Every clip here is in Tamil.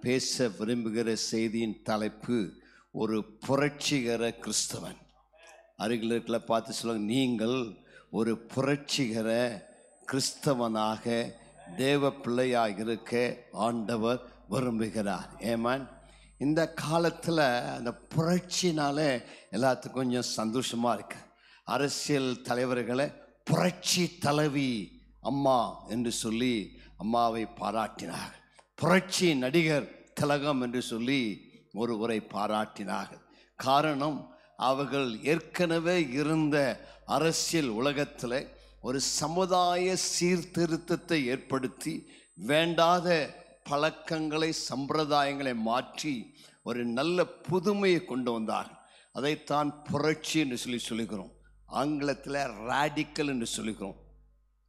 பேச விரும்புகிற செய்தியின் தலைப்பு ஒரு புரட்சிகர கிறிஸ்தவன். அருகில் இருக்கல பார்த்து சொல்லுங்க. நீங்கள் ஒரு புரட்சிகர கிறிஸ்தவனாக தேவ பிள்ளையாக இருக்க ஆண்டவர் விரும்புகிறார். ஏமான்? இந்த காலத்தில் அந்த புரட்சினால எல்லாத்துக்கும் கொஞ்சம் சந்தோஷமாக இருக்கு. அரசியல் தலைவர்களை புரட்சி தலைவி அம்மா என்று சொல்லி அம்மாவை பாராட்டினார்கள். புரட்சி நடிகர் திலகம் என்று சொல்லி ஒருவரை பாராட்டினார்கள். காரணம் அவர்கள் ஏற்கனவே இருந்த அரசியல் உலகத்தில் ஒரு சமுதாய சீர்திருத்தத்தை ஏற்படுத்தி வேண்டாத பழக்கங்களை சம்பிரதாயங்களை மாற்றி ஒரு நல்ல புதுமையை கொண்டு வந்தார்கள். அதைத்தான் புரட்சி என்று சொல்லி சொல்லுகிறோம். ஆங்கிலத்தில் ராடிக்கல் என்று சொல்லுகிறோம்.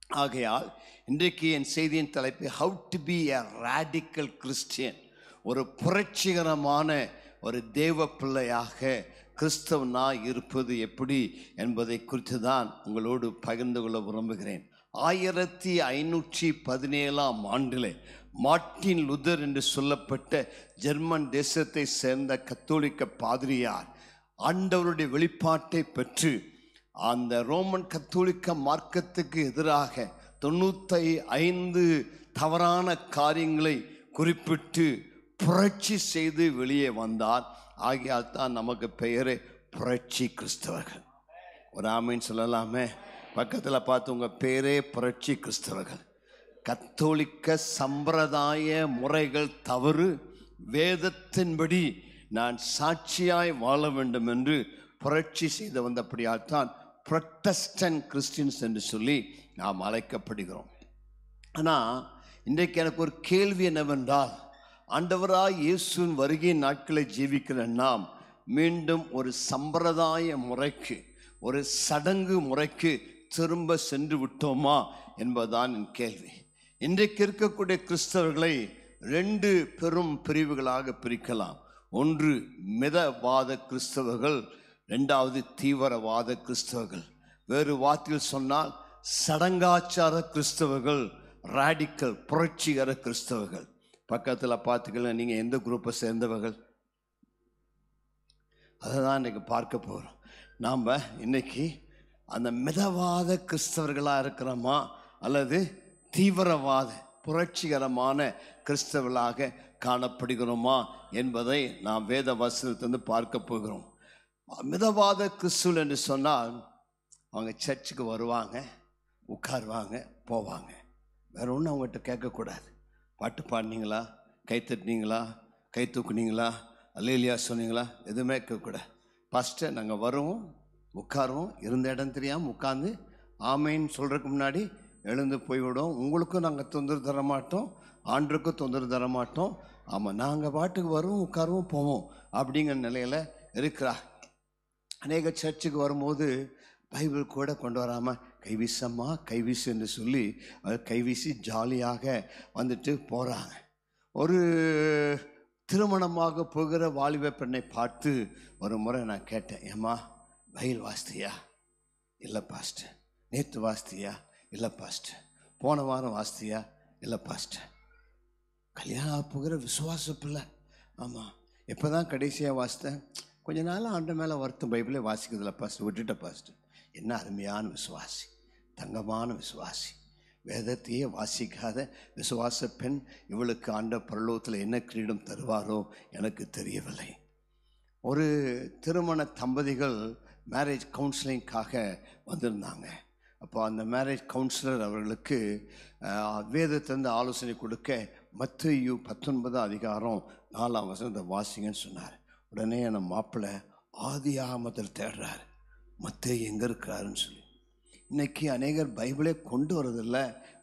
ஆகையால் இன்றைக்கு என் செய்தியின் தலைப்பு how to be a radical Christian ஒரு புரட்சிகரமான ஒரு தேவ பிள்ளையாக கிறிஸ்தவனாய் இருப்பது எப்படி என்பதை குறித்து தான் உங்களோடு பகிர்ந்து கொள்ள விரும்புகிறேன். ஆயிரத்தி ஐநூற்றி பதினேழாம் ஆண்டில் மார்ட்டின் லுதர் என்று சொல்லப்பட்ட ஜெர்மன் தேசத்தை சேர்ந்த கத்தோலிக்க பாதிரியார் ஆண்டவருடைய வெளிப்பாட்டை பெற்று அந்த ரோமன் கத்தோலிக்க மார்க்கத்துக்கு எதிராக தொண்ணூற்றி ஐந்து தவறான காரியங்களை குறிப்பிட்டு புரட்சி செய்து வெளியே வந்தார். ஆகியால் தான் நமக்கு பெயரே புரட்சி கிறிஸ்தவர்கள். ஒரு ஆமைன்னு சொல்லலாமே? பக்கத்தில் பார்த்து உங்கள் பேரே புரட்சி கிறிஸ்தவர்கள். கத்தோலிக்க சம்பிரதாய முறைகள் தவறு வேதத்தின்படி நான் சாட்சியாய் வாழ வேண்டும் என்று புரட்சி செய்து வந்தபடியால் தான் புரொட்டஸ்டன் கிறிஸ்டின்ஸ் என்று சொல்லி நாம் அழைக்கப்படுகிறோம். ஆனால் இன்றைக்கு எனக்கு ஒரு கேள்வி என்னவென்றால் ஆண்டவராய் இயேசுவின் வருகை நாட்களை ஜீவிக்கிற நாம் மீண்டும் ஒரு சம்பிரதாய முறைக்கு ஒரு சடங்கு முறைக்கு திரும்ப சென்று விட்டோமா என்பதுதான் என் கேள்வி. இன்றைக்கு இருக்கக்கூடிய கிறிஸ்தவர்களை ரெண்டு பெரும் பிரிவுகளாக பிரிக்கலாம். ஒன்று மிதவாத கிறிஸ்தவர்கள் ரெண்டாவது தீவிரவாத கிறிஸ்தவர்கள். வேறு வார்த்தையில் சொன்னால் சடங்காச்சார கிறிஸ்தவர்கள் ராடிக்கல் புரட்சிகர கிறிஸ்தவர்கள். பக்கத்தில் பார்த்துக்கலாம் நீங்கள் எந்த குரூப்பை சேர்ந்தவர்கள்? அதை தான் இன்றைக்கி பார்க்க போகிறோம் நாம் இன்னைக்கு அந்த மிதவாத கிறிஸ்தவர்களாக இருக்கிறோமா? அல்லது தீவிரவாத புரட்சிகரமான கிறிஸ்தவர்களாக காணப்படுகிறோமா? என்பதை நாம் வேத வசனத்திலிருந்து பார்க்க போகிறோம். மிதவாத கிறிஸ்துவல் என்று சொன்னால் அவங்க சர்ச்சுக்கு வருவாங்க உட்காருவாங்க போவாங்க. வேற ஒன்றும் அவங்ககிட்ட கேட்கக்கூடாது. பாட்டு பாடினீங்களா? கை தட்டினீங்களா? கை தூக்குனீங்களா? அல்லேலியா சொன்னீங்களா? எதுவுமே கேட்கக்கூடாது. ஃபஸ்ட்டு நாங்கள் வருவோம் உட்காருவோம் இருந்த இடம் தெரியாமல் உட்காந்து ஆமைன்னு சொல்கிறதுக்கு முன்னாடி எழுந்து போய்விடும் உங்களுக்கும் நாங்கள் தொந்தரவு தர மாட்டோம் ஆண்டுக்கும் தொந்தரவு தர மாட்டோம். ஆமாம் நாங்கள் பாட்டுக்கு வருவோம் உட்காருவோம் போவோம் அப்படிங்கிற நிலையில் இருக்கிறா அநேக சர்ச்சுக்கு வரும்போது பைபிள் கூட கொண்டு வராமல் கைவீசம்மா கைவீசு என்று சொல்லி அது கைவீசி ஜாலியாக வந்துட்டு போகிறாங்க ஒரு திருமணமாக போகிற வாலிப பெண்ணை பார்த்து ஒரு முறை நான் கேட்டேன் ஏம்மா பயில் வாஸ்தியா இல்லை பாஸ்ட் நேற்று வாஸ்தியா இல்லை பாஸ்ட் போன வாரம் வாஸ்தியா இல்லை பாஸ்ட் கல்யாணம் ஆக போகிற விசுவாச பிள்ளை. ஆமாம் எப்போ தான் கடைசியாக வாசித்தேன்? கொஞ்ச நாள் ஆண்ட மேலே வருத்தம் பைபிளே வாசிக்கிறதுல பாஸ்ட் விட்டுட்ட பாஸ்ட் என்ன அருமையான விசுவாசி. தங்கமான விசுவாசி. வேதத்தையே வாசிக்காத விசுவாச பெண் இவளுக்கு ஆண்ட பரலோகத்தில் என்ன கிரீடம் தருவாரோ எனக்கு தெரியவில்லை. ஒரு திருமண தம்பதிகள் மேரேஜ் கவுன்சிலிங்காக வந்திருந்தாங்க. அப்போ அந்த மேரேஜ் கவுன்சிலர் அவர்களுக்கு அஹ், வேதத்திலிருந்து ஆலோசனை கொடுக்க மத்தியு பத்தொன்பதாம் அதிகாரம் நாலாம் வசனத்தை வாசிங்கன்னு சொன்னார். உடனே என் மாப்பிள்ளை ஆதி ஆமத்தில் தேடுறாரு. மத்திய எங்கே இருக்கிறாருன்னு சொல்லி. இன்னைக்கு அநேகர் பைபிளே கொண்டு வரதில்ல.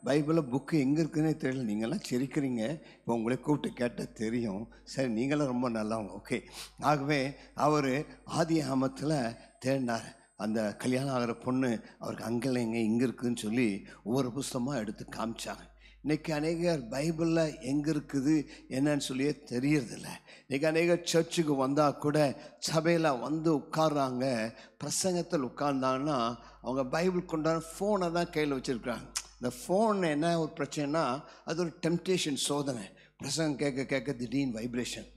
பைபிளில் புக்கு எங்கே இருக்குன்னே தெரியல. நீங்களாம் சிரிக்கிறீங்க. இப்போ உங்களை கூப்பிட்டு கேட்டால் தெரியும். சரி நீங்களும் ரொம்ப நல்லவங்க. ஓகே ஆகவே அவர் ஆதி ஆமத்தில் தேடினார். அந்த கல்யாணம் ஆகிற பொண்ணு அவருக்கு அங்கே இல்லை எங்கே இங்கே இருக்குதுன்னு சொல்லி ஒவ்வொரு புஸ்தகமாக எடுத்து காமிச்சாங்க. இன்னைக்கு அநேகர் பைபிளில் எங்கே இருக்குது என்னன்னு சொல்லியே தெரியறதில்ல. இன்னைக்கு அநேகர் சர்ச்சுக்கு வந்தால் கூட சபையில் வந்து உட்கார்றாங்க. பிரசங்கத்தில் உட்கார்ந்தாங்கன்னா அவங்க பைபிள் கொண்டாட ஃபோனை தான் கையில் வச்சுருக்காங்க இந்த ஃபோன் என்ன ஒரு பிரச்சனைனா அது ஒரு டெம்டேஷன் சோதனை. பிரசங்கம் கேட்க கேட்க திடீர்னு வைப்ரேஷன்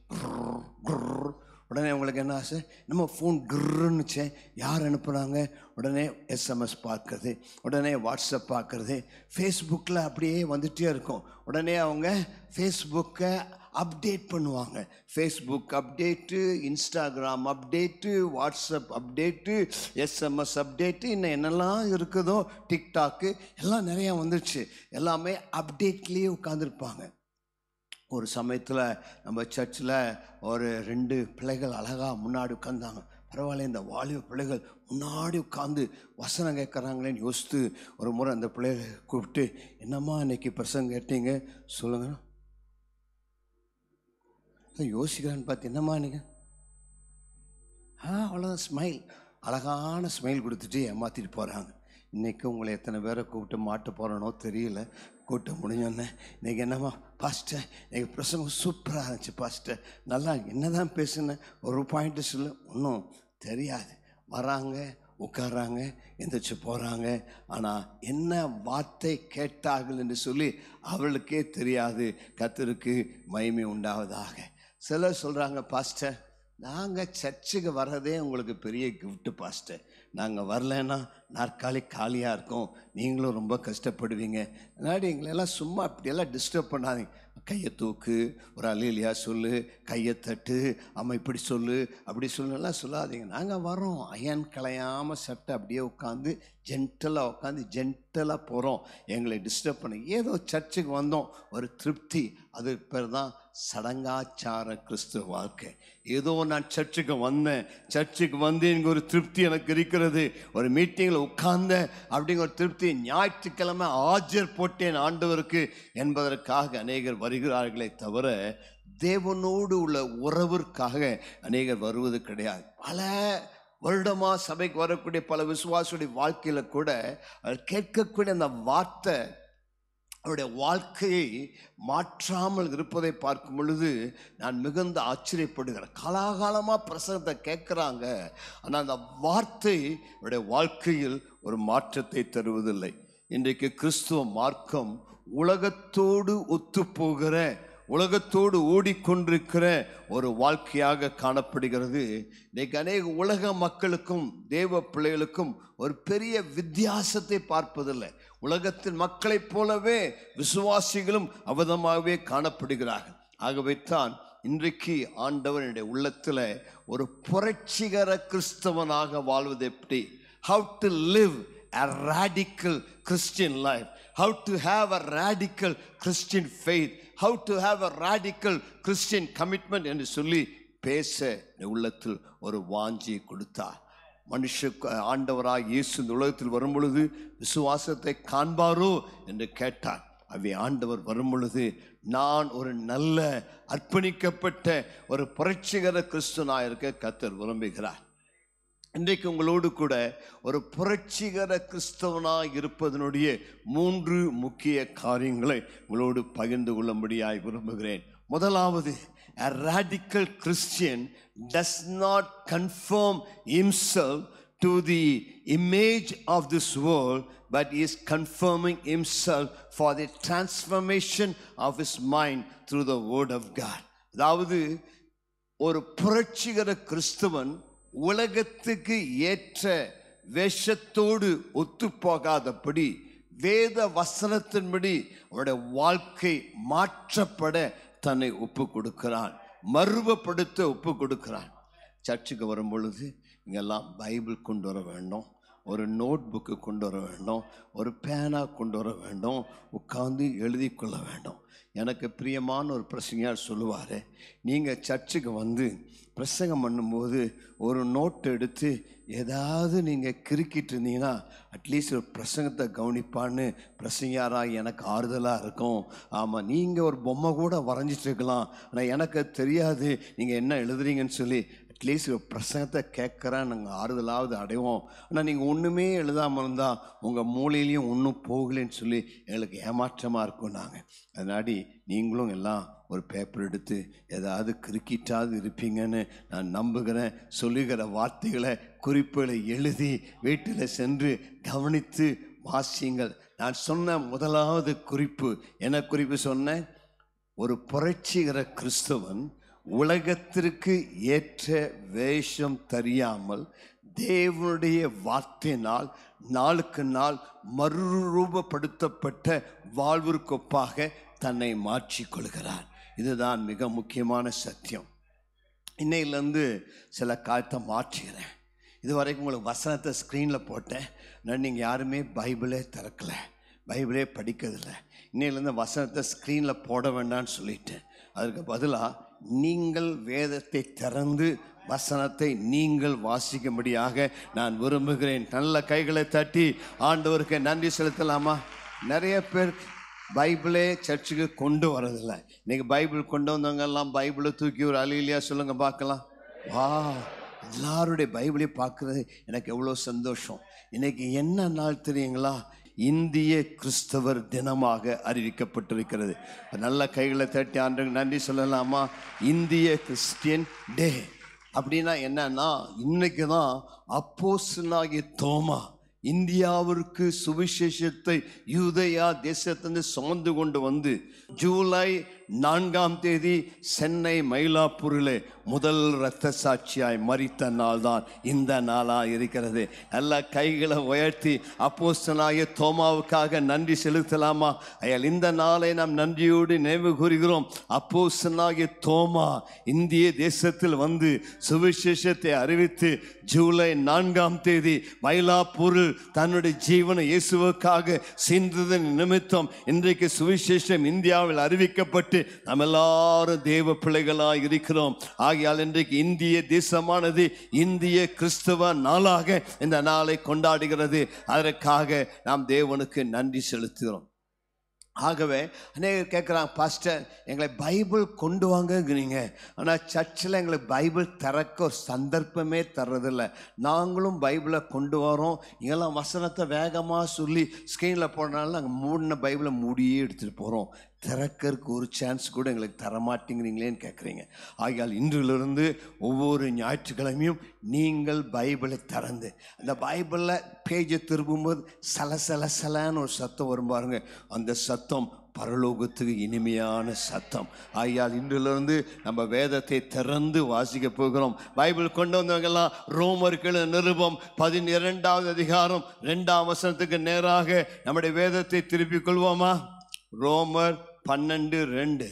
உடனே உங்களுக்கு என்ன ஆசை நம்ம ஃபோன் கிருன்னுச்சே யார் அனுப்புனாங்க? உடனே எஸ்எம்எஸ் பார்க்கறது உடனே வாட்ஸ்அப் பார்க்கறது ஃபேஸ்புக்கில் அப்படியே வந்துகிட்டே இருக்கும். உடனே அவங்க ஃபேஸ்புக்கை அப்டேட் பண்ணுவாங்க. Facebook update Instagram update WhatsApp update SMS update இன்னும் என்னெல்லாம் இருக்குதோ டிக்டாக்கு எல்லாம் நிறையா வந்துருச்சு. எல்லாமே அப்டேட்லேயே உட்காந்துருப்பாங்க ஒரு சமயத்தில் நம்ம சர்ச்சில் ஒரு ரெண்டு பிள்ளைகள் அழகாக முன்னாடி உட்காந்தாங்க பரவாயில்ல இந்த வாலிப பிள்ளைகள் முன்னாடி உட்காந்து வசனம் கேட்குறாங்களேன்னு யோசித்து ஒரு முறை அந்த பிள்ளைகளை கூப்பிட்டு என்னம்மா இன்னைக்கு பிரசங்க கேட்டீங்க? சொல்லுங்க. யோசிக்கிறான்னு பார்த்து என்னம்மா நீங்கள் ஆ அவ்வளோதான் ஸ்மைல் அழகான ஸ்மைல் கொடுத்துட்டு ஏமாற்றிட்டு போகிறாங்க இன்றைக்கி உங்களை எத்தனை பேரை கூப்பிட்டு மாட்ட போகிறனோ தெரியல. கூட்டம் முடிஞ்சோன்னே இன்றைக்கி என்னம்மா பாஸ்டர் இன்றைக்கி பிரசங்கம் சூப்பராக இருந்துச்சு பாஸ்டர் நல்லா என்ன தான் பேசுனேன் ஒரு பாயிண்ட்டு சொல்லு ஒன்றும் தெரியாது. வராங்க உட்கார்றாங்க எந்திரிச்சு போகிறாங்க ஆனால் என்ன வார்த்தை கேட்டார்கள் என்று சொல்லி அவளுக்கே தெரியாது. கத்தருக்கு மகிமை உண்டாவதாக. சிலர் சொல்கிறாங்க பாஸ்டர் நாங்கள் சர்ச்சுக்கு வர்றதே உங்களுக்கு பெரிய கிஃப்ட்டு பாஸ்டர் நாங்கள் வரலைன்னா நாற்காலி காலியாக இருக்கும். நீங்களும் ரொம்ப கஷ்டப்படுவீங்க. முன்னாடி எங்களெல்லாம் சும்மா அப்படியெல்லாம் டிஸ்டர்ப் பண்ணாதீங்க. கையை தூக்கு ஒரு அலிலியா சொல்லு கையை தட்டு அம்மா இப்படி சொல்லு அப்படி சொல்லுலாம் சொல்லாதீங்க. நாங்கள் வரோம் அயன் கலையாமல் சட்டை அப்படியே உட்காந்து ஜென்டலாக உட்காந்து ஜென்டலாக போகிறோம் எங்களை டிஸ்டர்ப் பண்ண ஏதோ சர்ச்சுக்கு வந்தோம். ஒரு திருப்தி. அது பேர் தான் சடங்காச்சார கிறிஸ்துவ வாழ்க்கை. ஏதோ நான் சர்ச்சுக்கு வந்தேன். சர்ச்சுக்கு வந்து எனக்கு ஒரு திருப்தி எனக்கு இருக்கிறது. ஒரு மீட்டிங்கில் உட்கார்ந்தேன். அப்படிங்கிற ஒரு திருப்தி ஞாயிற்றுக்கிழமை ஆஜர் போட்டேன் ஆண்டவருக்கு என்பதற்காக அநேகர் வருகிறார்களே தவிர தேவனோடு உள்ள உறவிற்காக அநேகர் வருவது கிடையாது. பல வருடமாக சபைக்கு வரக்கூடிய பல விசுவாசுடைய வாழ்க்கையில் கூட கேட்கக்கூடிய அந்த வார்த்தை அவருடைய வாழ்க்கையை மாற்றாமல் இருப்பதை பார்க்கும் பொழுது நான் மிகுந்த ஆச்சரியப்படுகிறேன். காலாகாலமாக பிரசங்கத்தை கேட்குறாங்க. ஆனால் அந்த வார்த்தை அவருடைய வாழ்க்கையில் ஒரு மாற்றத்தை தருவதில்லை. இன்றைக்கு கிறிஸ்துவ மார்க்கம் உலகத்தோடு ஒத்துப்போகிற உலகத்தோடு ஓடிக்கொண்டிருக்கிற ஒரு வாழ்க்கையாக காணப்படுகிறது. இன்னைக்கு அநேக உலக மக்களுக்கும் தேவ பிள்ளைகளுக்கும் ஒரு பெரிய வித்தியாசத்தை பார்ப்பதில்லை. உலகத்தின் மக்களைப் போலவே விசுவாசிகளும் அவதமாகவே காணப்படுகிறார்கள். ஆகவே தான் இன்றைக்கு ஆண்டவர் என்னுடைய உள்ளத்தில் ஒரு புரட்சிகர கிறிஸ்தவனாக வாழ்வது எப்படி? How to live a radical Christian life how to have a radical Christian faith how to have a radical Christian commitment என்று சொல்லி பேச உள்ளத்தில் ஒரு வாஞ்சியை கொடுத்தார். மனுஷ ஆண்டவராக இயேசு இந்த உலகத்தில் வரும் பொழுது விசுவாசத்தை காண்பாரோ என்று கேட்டார். அவை ஆண்டவர் வரும் பொழுது நான் ஒரு நல்ல அர்ப்பணிக்கப்பட்ட ஒரு புரட்சிகர கிறிஸ்துவனாக இருக்க கத்தர் விரும்புகிறார். இன்றைக்கு உங்களோடு கூட ஒரு புரட்சிகர கிறிஸ்தவனாக இருப்பதனுடைய மூன்று முக்கிய காரியங்களை உங்களோடு பகிர்ந்து கொள்ளும்படியாய் விரும்புகிறேன் முதலாவது a radical Christian does not conform himself to the image of this world but is conforming himself for the transformation of his mind through the word of God அதாவது ஒரு புரட்சிகர கிறிஸ்தவன் உலகத்துக்கு ஏற்ற வேஷத்தோடு ஒத்துப்போகாதபடி வேத வசனத்தின்படி அவருடைய வாழ்க்கை மாற்றப்பட தன்னை ஒப்பு கொடுக்கிறான் மறுவப்படுத்த ஒப்பு கொடுக்கிறான் சர்ச்சுக்கு வரும் பொழுது இங்கெல்லாம் பைபிள் கொண்டு வர வேண்டும் ஒரு நோட் புக்கு கொண்டு வர வேண்டும் ஒரு பேனா கொண்டு வர வேண்டும் உட்காந்து எழுதி கொள்ள வேண்டும். எனக்கு பிரியமான ஒரு பிரசங்கியார் சொல்லுவார் நீங்கள் சர்ச்சுக்கு வந்து பிரசங்கம் பண்ணும்போது ஒரு நோட் எடுத்து ஏதாவது நீங்கள் கிறுக்கிட்டு இருந்தீங்கன்னா அட்லீஸ்ட் ஒரு பிரசங்கத்தை கவனிப்பான்னு பிரசங்கியாராக எனக்கு ஆறுதலாக இருக்கும். ஆமாம் நீங்கள் ஒரு பொம்மை கூட வரைஞ்சிட்டு இருக்கலாம். ஆனால் எனக்கு தெரியாது நீங்கள் என்ன எழுதுறீங்கன்னு சொல்லி அட்லீஸ்ட் ஒரு பிரசங்கத்தை கேட்குறேன் நாங்கள் ஆறுதலாவது அடைவோம். ஆனால் நீங்கள் ஒன்றுமே எழுதாமல் இருந்தால் உங்கள் மூலையிலையும் ஒன்றும் போகலைன்னு சொல்லி எங்களுக்கு ஏமாற்றமாக இருக்கும் நாங்கள் அதனாடி நீங்களும் எல்லாம் ஒரு பேப்பர் எடுத்து ஏதாவது கிரிக்கெட்டாவது இருப்பீங்கன்னு நான் நம்புகிறேன். சொல்லுகிற வார்த்தைகளை குறிப்புகளை எழுதி வீட்டில் சென்று கவனித்து வாசியுங்கள். நான் சொன்ன முதலாவது குறிப்பு என்ன குறிப்பு சொன்னேன்? ஒரு புரட்சிகர கிறிஸ்தவன் உலகத்திற்கு ஏற்ற வேஷம் தெரியாமல் தேவனுடைய வார்த்தையினால் நாளுக்கு நாள் மறுரூபப்படுத்தப்பட்ட வாழ்விற்கொப்பாக தன்னை மாற்றிக்கொள்கிறார். இதுதான் மிக முக்கியமான சத்தியம். இன்னையிலேருந்து சில காலத்தை மாற்றுகிறேன். இது வரைக்கும் உங்களுக்கு வசனத்தை ஸ்க்ரீனில் போட்டேன். நான் நீங்கள் யாருமே பைபிளே திறக்கல. பைபிளே படிக்கிறதில்ல. இன்னையிலேருந்து வசனத்தை ஸ்க்ரீனில் போட வேண்டாம்னு சொல்லிட்டேன். அதுக்கு பதிலாக நீங்கள் வேதத்தை திறந்து வசனத்தை நீங்கள் வாசிக்கும்படியாக நான் விரும்புகிறேன். நல்ல கைகளை தட்டி ஆண்டவருக்கு நன்றி செலுத்தலாமா? நிறைய பேர் பைபிளே சர்ச்சுக்கு கொண்டு வரதில்லை. இன்னைக்கு பைபிள் கொண்டு வந்தவங்க எல்லாம் பைபிளை தூக்கி ஒரு அலிலியா சொல்லுங்க பார்க்கலாம். வா எல்லாருடைய பைபிளையும் பார்க்குறது எனக்கு எவ்வளோ சந்தோஷம். இன்னைக்கு என்ன நாள் தெரியுங்களா? இந்திய கிறிஸ்தவர் தினமாக அறிவிக்கப்பட்டிருக்கிறது. நல்ல கைகளை தட்டி ஆண்டுக்கு நன்றி சொல்லலாமா? இந்திய கிறிஸ்டியன் டே. அப்படின்னா என்னன்னா இன்னைக்கு தான் அப்போசனாகி தோமா இந்தியாவிற்கு சுவிசேஷத்தை யூதயா தேசத்திலிருந்து சுமந்து கொண்டு வந்து ஜூலை நான்காம் தேதி சென்னை மயிலாப்பூரில் முதல் இரத்த சாட்சியாய் மறித்த நாள் தான் இந்த நாளாக இருக்கிறது. எல்லா கைகளை உயர்த்தி அப்போஸ்தனாகிய தோமாவுக்காக நன்றி செலுத்தலாமா? அயால் இந்த நாளை நாம் நன்றியோடு நினைவு கூறுகிறோம். அப்போஸ்தனாகிய தோமா இந்திய தேசத்தில் வந்து சுவிசேஷத்தை அறிவித்து ஜூலை நான்காம் தேதி மயிலாப்பூரில் தன்னுடைய ஜீவனை இயேசுவுக்காக சிந்ததன் நிமித்தம் இன்றைக்கு சுவிசேஷம் இந்தியாவில் அறிவிக்கப்பட்டு நம்ம எல்லாரும் தேவ பிள்ளைகளாக இருக்கிறோம். ஆகையால் இன்றைக்கு இந்திய தேசமானது இந்திய கிறிஸ்தவ நாளாக இந்த நாளை கொண்டாடுகிறது. அதற்காக நாம் தேவனுக்கு நன்றி செலுத்துகிறோம். ஆகவே அநேகர் கேட்குறாங்க பாஸ்டர் எங்களை பைபிள் கொண்டு வாங்கங்கிறீங்க. ஆனால் சர்ச்சில் எங்களுக்கு பைபிள் திறக்க ஒரு சந்தர்ப்பமே தர்றதில்ல. நாங்களும் பைபிளை கொண்டு வரோம். இங்கெல்லாம் வசனத்தை வேகமாக சொல்லி ஸ்க்ரீனில் போடுறதுனால நாங்கள் மூடின பைபிளை மூடியே எடுத்துகிட்டு போகிறோம் திறக்கிறதுக்கு ஒரு சான்ஸ் கூட எங்களுக்கு தரமாட்டேங்கிறீங்களேன்னு கேட்குறீங்க ஆகையால் இன்றிலிருந்து ஒவ்வொரு ஞாயிற்றுக்கிழமையும் நீங்கள் பைபிளை திறந்து அந்த பைபிளில் பேஜை திரும்பும்போது சல சல சலன்னு ஒரு சத்தம் வரும் பாருங்க. அந்த சத்தம் பரலோகத்துக்கு இனிமையான சத்தம். ஆகையால் இன்றிலிருந்து நம்ம வேதத்தை திறந்து வாசிக்க போகிறோம். பைபிள் கொண்டு வந்தவங்கெல்லாம் ரோமர்கள் நிருபம் பதினிரண்டாவது அதிகாரம் ரெண்டாம் வசனத்துக்கு நேராக நம்முடைய வேதத்தை திருப்பிக் கொள்வோமா? ரோமர் பன்னெண்டு ரெண்டு.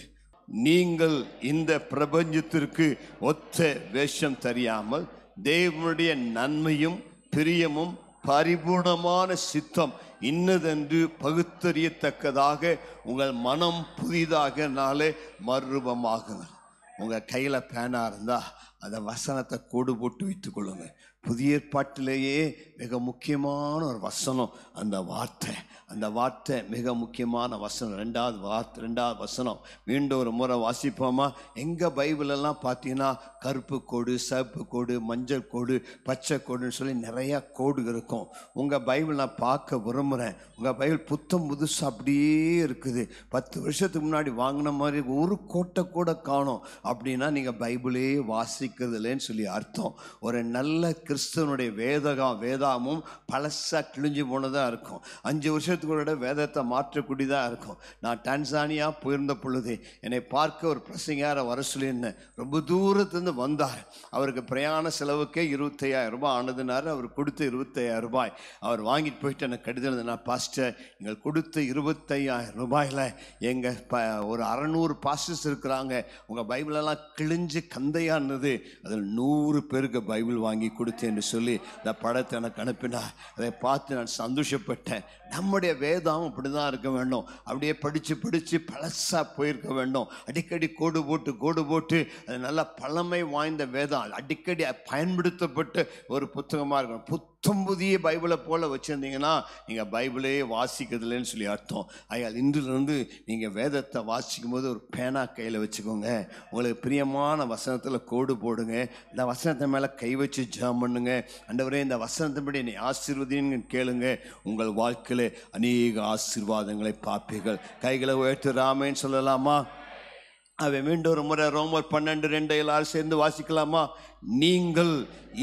நீங்கள் இந்த பிரபஞ்சத்திற்கு ஒத்த வேஷம் தெரியாமல் தேவனுடைய நன்மையும் பிரியமும் பரிபூர்ணமான சித்தம் இன்னதென்று பகுத்தறியத்தக்கதாக உங்கள் மனம் புதிதாக நாளே மறுரூபமாகுங்கள் உங்கள் கையில் பேனா இருந்தால் அந்த வசனத்தை கோடு போட்டு வைத்துக் கொள்ளுங்க. புதிய ஏற்பாட்டிலேயே மிக முக்கியமான ஒரு வசனம் அந்த வார்த்தை. அந்த வார்த்தை மிக முக்கியமான வசனம். ரெண்டாவது வார்த்தை ரெண்டாவது வசனம். மீண்டும் ஒரு முறை வாசிப்போமா? எங்கள் பைபிளெல்லாம் பார்த்தீங்கன்னா கருப்பு கோடு சிவப்பு கோடு மஞ்சள் கோடு பச்சை கோடுன்னு சொல்லி நிறையா கோடு இருக்கும். உங்கள் பைபிள் நான் பார்க்க விரும்புகிறேன் உங்கள் பைபிள் புத்தம் புதுசு அப்படியே இருக்குது. பத்து வருஷத்துக்கு முன்னாடி வாங்கின மாதிரி ஒரு கோட்டை கூட காணும். அப்படின்னா நீங்கள் பைபிளே வாசிக்கிறது இல்லைன்னு சொல்லி அர்த்தம். ஒரு நல்ல கிறிஸ்தவனுடைய வேதகம் வேதாமும் பழசாக கிழிஞ்சு போனதாக இருக்கும். அஞ்சு வருஷம் ஒரு வேதத்தை மாற்றக்கூடியதாக இருக்கும். நான் டான்சானியா போயிருந்த பொழுது என்னை பார்க்க ஒரு பிரசங்கார வர சொல்லியிருந்தேன் ரொம்ப தூரத்துலேருந்து வந்தார். அவருக்கு பிரயாண செலவுக்கே இருபத்தையாயிரம் ரூபாய் ஆனதுனாரு அவர் கொடுத்த இருபத்தையாயிரம் ரூபாய். அவர் வாங்கிட்டு போயிட்டு எனக்கு கடிதம் எழுதினா, நான் பாஸ்டர் நீங்கள் கொடுத்த இருபத்தையாயிரம் ரூபாயில் எங்கள் ப ஒரு அறநூறு பாஸ்டர்ஸ் இருக்கிறாங்க. உங்கள் பைபிளெல்லாம் கிழிஞ்சு கந்தையானது அதில் நூறு பேருக்கு பைபிள் வாங்கி கொடுத்தேன்னு சொல்லி இந்த படத்தை எனக்கு அனுப்பினார். அதை பார்த்து நான் சந்தோஷப்பட்டேன். நம்முடைய வேதம் அப்படி தான் இருக்க வேண்டும். அப்படியே படித்து படித்து பழசாக போயிருக்க வேண்டும். அடிக்கடி கோடு போட்டு கோடு போட்டு அது நல்ல பழமை வாய்ந்த வேதம். அடிக்கடி பயன்படுத்தப்பட்டு ஒரு புத்தகமாக இருக்கணும். புத்தம் புதிய பைபிளை போல் வச்சுருந்தீங்கன்னா நீங்கள் பைபிளே வாசிக்கிறதுலன்னு சொல்லி அர்த்தம். ஆகையால் இன்றிலிருந்து நீங்கள் வேதத்தை வாசிக்கும் போது ஒரு பேனா கையில் வச்சுக்கோங்க. உங்களுக்கு பிரியமான வசனத்தில் கோடு போடுங்க. இந்த வசனத்தை மேலே கை வச்சு ஜாம் பண்ணுங்க. அண்டவரே இந்த வசனத்தின்படி என்னை ஆசீர்வதின்னு கேளுங்க. உங்கள் வாழ்க்கையில் அநேக ஆசீர்வாதங்களை பார்ப்பீர்கள். கைகளை உயர்த்து ராமேன்னு சொல்லலாமா? அவன் மீண்டும் ஒரு முறை ரோமர் பன்னெண்டு ரெண்டு எல்லாரும் சேர்ந்து வாசிக்கலாமா? நீங்கள்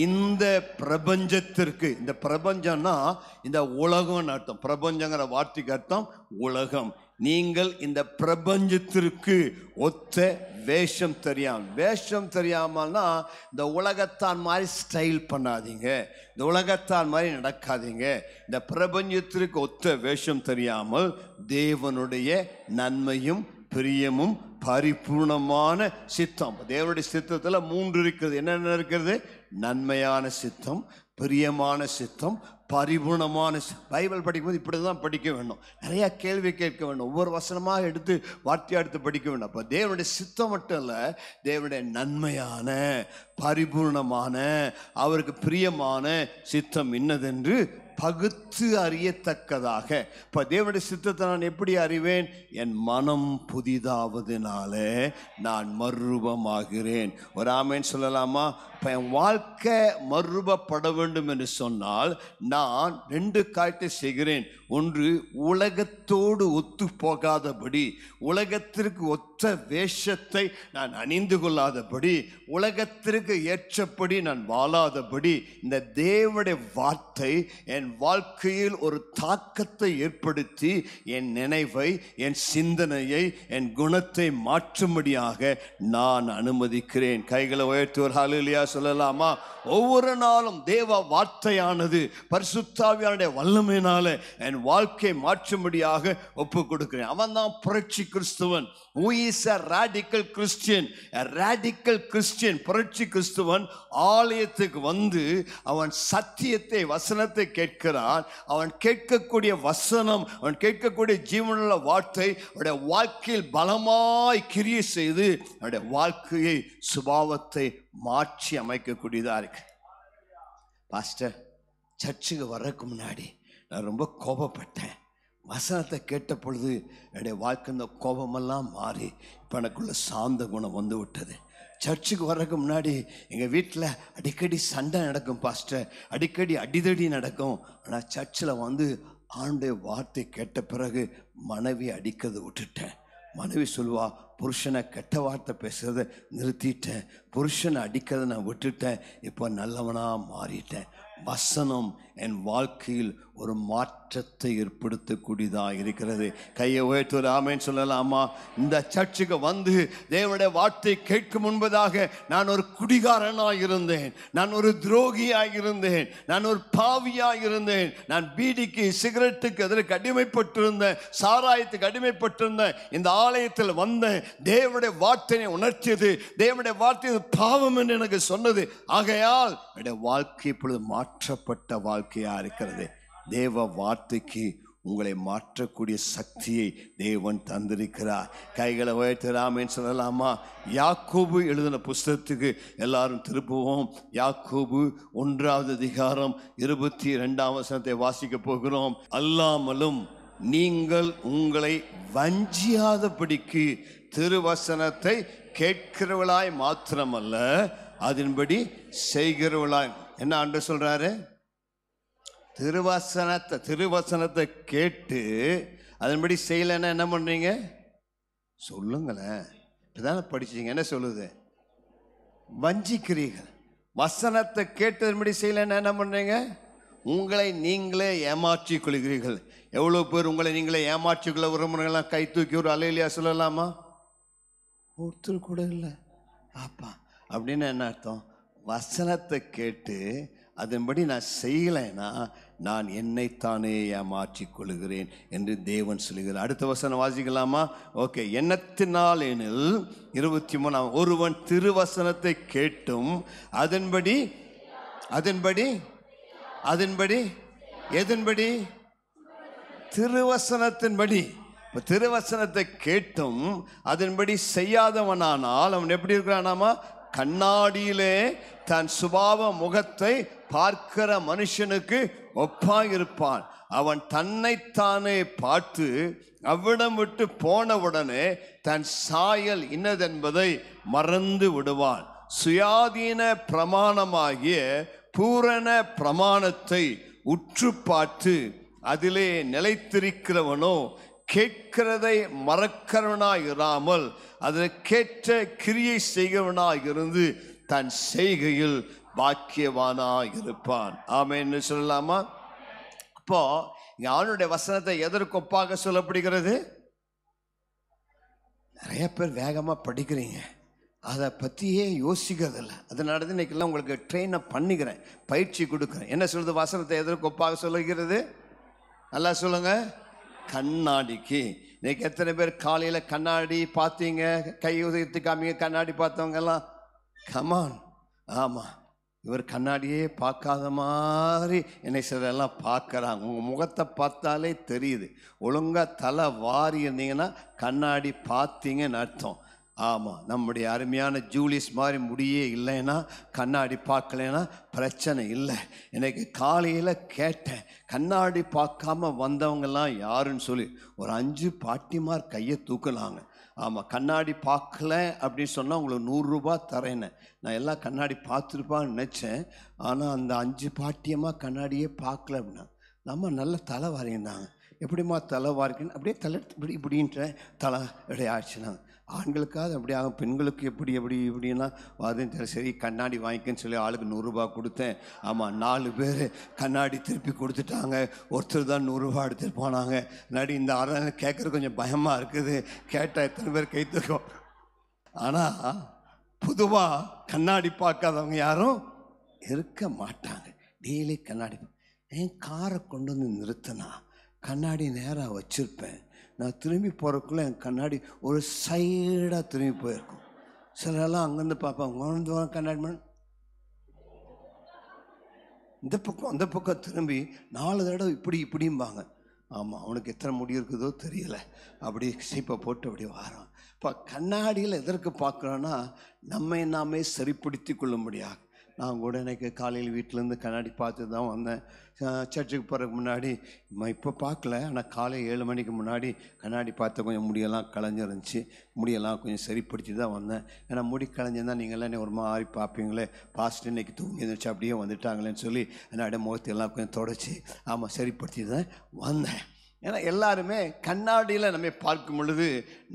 இந்த பிரபஞ்சத்திற்கு இந்த பிரபஞ்சம்னா இந்த உலகம்னு அர்த்தம். பிரபஞ்சங்கிற வார்த்தைக்கு அர்த்தம் உலகம். நீங்கள் இந்த பிரபஞ்சத்திற்கு ஒத்த வேஷம் தெரியாம வேஷம் தெரியாமல்னா இந்த உலகத்தான் மாதிரி ஸ்டைல் பண்ணாதீங்க. இந்த உலகத்தான் மாதிரி நடக்காதீங்க. இந்த பிரபஞ்சத்திற்கு ஒத்த வேஷம் தெரியாமல் தேவனுடைய நன்மையும் பிரியமும் பரிபூர்ணமான சித்தம். தேவனுடைய சித்தத்தில் மூன்று இருக்கிறது என்னென்ன இருக்கிறது நன்மையான சித்தம் பிரியமான சித்தம் பரிபூர்ணமான பைபிள் படிக்கும்போது இப்படி தான் படிக்க வேண்டும். நிறையா கேள்வி கேட்க வேண்டும். ஒவ்வொரு வசனமாக எடுத்து வார்த்தையாக எடுத்து படிக்க வேண்டும். அப்போ தேவனுடைய சித்தம் மட்டும் இல்லை தேவனுடைய நன்மையான பரிபூர்ணமான அவருக்கு பிரியமான சித்தம் இன்னதென்று பகுத்து அறியத்தக்கதாக. இப்போ தேவனுடைய சித்தத்தை நான் எப்படி அறிவேன்? என் மனம் புதிதாவதுனாலே நான் மறுரூபமாகிறேன் ஒரு ஆமேன் சொல்லலாமா? இப்போ என் வாழ்க்கை மறுரூபப்பட வேண்டும் என்று சொன்னால் நான் ரெண்டு காரியத்தை செய்கிறேன். ஒன்று உலகத்தோடு ஒத்து போகாதபடி உலகத்திற்கு ஒத்த வேஷத்தை நான் அணிந்து கொள்ளாதபடி உலகத்திற்கு ஏற்றபடி நான் வாழாதபடி இந்த தேவடைய வார்த்தை என் வாழ்க்கையில் ஒரு தாக்கத்தை ஏற்படுத்தி என் நினைவை என் சிந்தனையை என் குணத்தை மாற்றும்படியாக நான் அனுமதிக்கிறேன். கைகளை உயர்த்தி ஒரு ஹalleluya சொல்லலாமா? ஒவ்வொரு நாளும் தேவ வார்த்தையானது பரிசுத்தாவியானுடைய வல்லமையினால என் வாழ்க்கை மாற்றும்படியாக ஒப்பு கொடுக்கிறேன் அவன் தான் புரட்சி கிறிஸ்துவன். Who is a radical Christian radical Christian புரட்சி கிறிஸ்துவன் ஆலயத்துக்கு வந்து அவன் சத்தியத்தை வசனத்தை கேட்கிறான். அவன் கேட்கக்கூடிய வசனம் அவன் கேட்கக்கூடிய ஜீவனுள்ள வார்த்தை அவனுடைய வாழ்க்கையில் பலமாய் கிரியை செய்து அவனுடைய வாழ்க்கையை சுபாவத்தை மாற்றி அமைக்கக்கூடியதாக இருக்கு. பாஸ்டர் சர்ச்சுக்கு வர்றதுக்கு முன்னாடி நான் ரொம்ப கோபப்பட்டேன். வசனத்தை கேட்ட பொழுது என்னுடைய வாழ்க்கை இந்த கோபமெல்லாம் மாறி இப்போ எனக்குள்ள சாந்த குணம் வந்து விட்டது. சர்ச்சுக்கு வர்றதுக்கு முன்னாடி எங்கள் வீட்டில் அடிக்கடி சண்டை நடக்கும் பாஸ்டர். அடிக்கடி அடிதடி நடக்கும். ஆனால் சர்ச்சில் வந்து ஆண்டுடைய வார்த்தை கேட்ட பிறகு மனைவி அடிக்கிறதை விட்டுட்டேன். மனைவி சொல்லுவா புருஷனை கெட்ட வார்த்தை பேசுகிறத நிறுத்திட்டேன். புருஷனை அடிக்கிறதை நான் விட்டுட்டேன். இப்போ நல்லவனாக மாறிட்டேன். வசனம் என் வாழ்க்கையில் ஒரு மாற்றத்தை ஏற்படுத்தக்கூடியதாக இருக்கிறது. கையை உயர்த்து ஆமைன்னு ஆமேன்னு சொல்லலாமா இந்த சர்ச்சுக்கு வந்து தேவனுடைய வார்த்தை கேட்கும் முன்பதாக நான் ஒரு குடிகாரனாக இருந்தேன். நான் ஒரு துரோகியாக இருந்தேன். நான் ஒரு பாவியாக இருந்தேன். நான் பீடிக்கு சிகரெட்டுக்கு அதற்கு அடிமைப்பட்டிருந்தேன் சாராயத்துக்கு அடிமைப்பட்டிருந்தேன். இந்த ஆலயத்தில் வந்தேன் தேவனுடைய வார்த்தையை உணர்த்தியது. தேவனுடைய வார்த்தை பாவம் என்று எனக்கு சொன்னது. ஆகையால் என்னுடைய வாழ்க்கை இப்பொழுது மாற்றப்பட்ட வாழ்க்கையாக இருக்கிறது. தேவ வார்த்தைக்கு உங்களை மாற்றக்கூடிய சக்தியை தேவன் தந்திருக்கிறார். கைகளை உயர்த்தி ராமேன்னு சொல்லலாமா? யாக்கோபு எழுதின புஸ்தகத்துக்கு எல்லாரும் திருப்புவோம். யாக்கோபு ஒன்றாவது அதிகாரம் இருபத்தி ரெண்டாம் வசனத்தை வாசிக்க போகிறோம். அல்லாமலும் நீங்கள் உங்களை வஞ்சியாதபடிக்கு திருவசனத்தை கேட்கிறவளாய் மாத்திரமல்ல அதன்படி செய்கிறவளாய். என்ன அன்று சொல்றாரு? திருவசனத்தை திருவசனத்தை கேட்டு அதன்படி செய்யலைன்னா என்ன பண்ணுறீங்க சொல்லுங்களேன். இப்பதானே படிச்சீங்க என்ன சொல்லுது? வஞ்சிக்கிறீர்கள். வசனத்தை கேட்டு அதன்படி செய்யலைன்னா என்ன பண்ணுறீங்க உங்களை நீங்களே ஏமாற்றிக் கொள்கிறீர்கள். எவ்வளோ பேர் உங்களை நீங்களே ஏமாற்றிக்கொள்ள விரும்புகிறீங்களாம் கை தூக்கி ஒரு அலையிலையா சொல்லலாமா? ஒருத்தர் கூட இல்லை. ஆப்பா அப்படின்னு என்ன அர்த்தம்? வசனத்தை கேட்டு அதன்படி நான் செய்யலைன்னா நான் என்னைத்தானே ஏமாற்றிக் கொள்கிறேன் என்று தேவன் சொல்லுகிறார் அடுத்த வசனம் வாசிக்கலாமா? ஓகே. எண்ணத்தினால் எனில் இருபத்தி மூணாம் ஒருவன் திருவசனத்தை கேட்டும் அதன்படி அதன்படி அதன்படி எதன்படி? திருவசனத்தின்படி. இப்போ திருவசனத்தை கேட்டும் அதன்படி செய்யாதவனானால் அவன் எப்படி இருக்கிறானாமா? கண்ணாடியிலே தன் சுபாவ முகத்தை பார்க்கிற மனுஷனுக்கு ஒப்பாயிருப்பான். அவன் தன்னைத்தானே பார்த்து அவ்விடம் விட்டு போன உடனே தன் சாயல் இன்னதென்பதை மறந்து விடுவான். சுயாதீன பிரமாணமாகிய பூரண பிரமாணத்தை உற்று பார்த்து அதிலே நிலைத்திருக்கிறவனோ கேட்கிறதை மறக்கிறவனாயிராமல் இராமல் கேட்ட கிரியை செய்கிறவனாயிருந்து தன் செய்கையில் பாக்கியவானா இருப்பான் ஆமைன்னு சொல்லலாமா? அப்போ இங்க வசனத்தை எதற்கு ஒப்பாக சொல்லப்படுகிறது? நிறைய பேர் வேகமாக படிக்கிறீங்க. அதை பற்றியே யோசிக்கிறதில்ல. அதனால தான் இன்னைக்கெல்லாம் உங்களுக்கு ட்ரெயினை பண்ணிக்கிறேன். பயிற்சி கொடுக்குறேன். என்ன சொல்றது வசனத்தை எதற்கு ஒப்பாக சொல்லுகிறது? நல்லா சொல்லுங்க. கண்ணாடிக்கு. இன்னைக்கு எத்தனை பேர் காலையில் கண்ணாடி பார்த்தீங்க? கை உதயத்து காமிங்க கண்ணாடி பார்த்தவங்க எல்லாம். கமான் ஆமாம் இவர் கண்ணாடியே பார்க்காத மாதிரி என்னை சிலரெல்லாம் பார்க்குறாங்க. உங்கள் முகத்தை பார்த்தாலே தெரியுது. ஒழுங்காக தலை வாரி இருந்தீங்கன்னா கண்ணாடி பார்த்தீங்கன்னு அர்த்தம். ஆமாம் நம்முடைய அருமையான ஜூலியஸ் மாதிரி முடியே இல்லைன்னா கண்ணாடி பார்க்கலைன்னா பிரச்சனை இல்லை. எனக்கு காலையில் கேட்டேன் கண்ணாடி பார்க்காம வந்தவங்கெல்லாம் யாருன்னு சொல்லி. ஒரு அஞ்சு பாட்டிமார் கையை தூக்குனாங்க. ஆமாம் கண்ணாடி பார்க்கல அப்படின்னு சொன்னால் உங்களுக்கு நூறுரூபா தரேன்னு. நான் எல்லாம் கண்ணாடி பார்த்துருப்பான்னு நினச்சேன். ஆனால் அந்த அஞ்சு பாட்டியமாக கண்ணாடியே பார்க்கல அப்படின்னா நம்ம நல்ல தலை வரைந்தாங்க எப்படிம்மா தலை வாரிக்கணும் அப்படியே தலை இப்படி இப்படின்ற தலை இப்படி ஆச்சுனாங்க ஆண்களுக்காவது அப்படி ஆகும். பெண்களுக்கு எப்படி எப்படி இப்படின்னா அதுவும் தெரியல சரி கண்ணாடி வாங்கிக்கன்னு சொல்லி ஆளுக்கு நூறுரூபா கொடுத்தேன். ஆமாம் நாலு பேர் கண்ணாடி திருப்பி கொடுத்துட்டாங்க. ஒருத்தர் தான் நூறுரூபா எடுத்துகிட்டு போனாங்க. நடி இந்த ஆறு கேட்குறது கொஞ்சம் பயமாக இருக்குது. கேட்டால் எத்தனை பேர் கை ஆனால் பொதுவாக கண்ணாடி பார்க்காதவங்க யாரும் இருக்க மாட்டாங்க. டெய்லி கண்ணாடி. ஏன் என் காரை கொண்டு வந்து நிறுத்தினா கண்ணாடி நேராக வச்சுருப்பேன். நான் திரும்பி போகிறக்குள்ளே என் கண்ணாடி ஒரு சைடாக திரும்பி போயிருக்கும். சிலரெல்லாம் அங்கேருந்து பார்ப்பாங்க உணர்ந்து வர கண்ணாடி மேடம் இந்த பக்கம் அந்த பக்கம் திரும்பி நாலு தடவை இப்படி இப்படிம்பாங்க. ஆமாம் அவனுக்கு எத்தனை முடி இருக்குதோ தெரியல. அப்படி சீப்பை போட்டு அப்படி வரான். இப்போ கண்ணாடியில் எதற்கு பார்க்குறோன்னா நம்மை நாமே சரிப்படுத்தி கொள்ளும்படியாக. நான் கூட எனக்கு காலையில் வீட்டிலேருந்து கண்ணாடி பார்த்து தான் வந்தேன். சர்ச்சுக்கு போகிறதுக்கு முன்னாடி இப்போ பார்க்கல. ஆனால் காலை ஏழு மணிக்கு முன்னாடி கண்ணாடி பார்த்து கொஞ்சம் முடியெல்லாம் கலைஞ்சிருந்துச்சி முடியெல்லாம் கொஞ்சம் சரிப்படுத்தி தான் வந்தேன். ஏன்னா முடி கலைஞ்சிருந்தால் நீங்கள்லாம் என்னை ஒரு மாதிரி பார்ப்பீங்களே. பாஸ்ட் இன்னைக்கு தூங்கி இருந்துச்சு அப்படியே வந்துட்டாங்களேன்னு சொல்லி என்னோட முகத்தையெல்லாம் கொஞ்சம் தொடச்சி ஆமாம் சரிப்படுத்தி தான் வந்தேன். ஏன்னா எல்லாருமே கண்ணாடியில் நம்ம பார்க்கும் பொழுது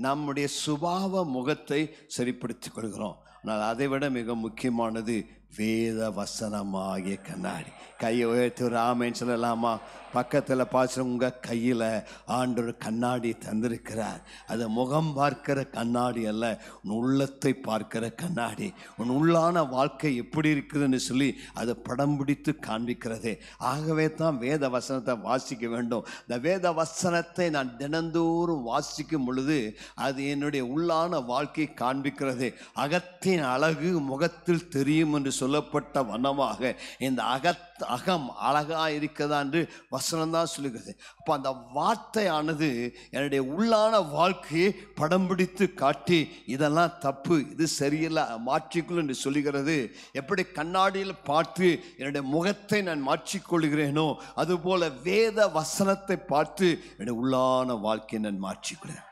நம்முடைய சுபாவ முகத்தை சரிப்படுத்தி கொள்கிறோம். ஆனால் அதை விட மிக முக்கியமானது வேத வசனமாகிய கண்ணாடி. கையை உயர்த்தி ஒரு ஆமைன்னு சொல்லலாமா? பக்கத்தில் பார்த்து உங்கள் கையில் ஆண்டொரு கண்ணாடி தந்திருக்கிறார். அது முகம் பார்க்கிற கண்ணாடி அல்ல உன் உள்ளத்தை பார்க்கிற கண்ணாடி. உன் உள்ளான வாழ்க்கை எப்படி இருக்குதுன்னு சொல்லி அதை படம் பிடித்து காண்பிக்கிறதே. ஆகவே தான் வேத வசனத்தை வாசிக்க வேண்டும். இந்த வேத வசனத்தை நான் தினந்தோறும் வாசிக்கும் பொழுது அது என்னுடைய உள்ளான வாழ்க்கை காண்பிக்கிறது. அகத்தின் அழகு முகத்தில் தெரியும் என்று சொல்லப்பட்ட வண்ணமாக இந்த அகத் அகம் அழகாக இருக்கிறதா என்று வசனம் தான் சொல்லுகிறது. அப்போ அந்த வார்த்தையானது என்னுடைய உள்ளான வாழ்க்கையை படம் பிடித்து காட்டி இதெல்லாம் தப்பு இது சரியில்லை மாற்றிக்கொள் என்று சொல்லுகிறது. எப்படி கண்ணாடியில் பார்த்து என்னுடைய முகத்தை நான் மாற்றிக்கொள்கிறேனோ அதுபோல வேத வசனத்தை பார்த்து என்னுடைய உள்ளான வாழ்க்கையை நான் மாற்றிக்கொள்கிறேன்.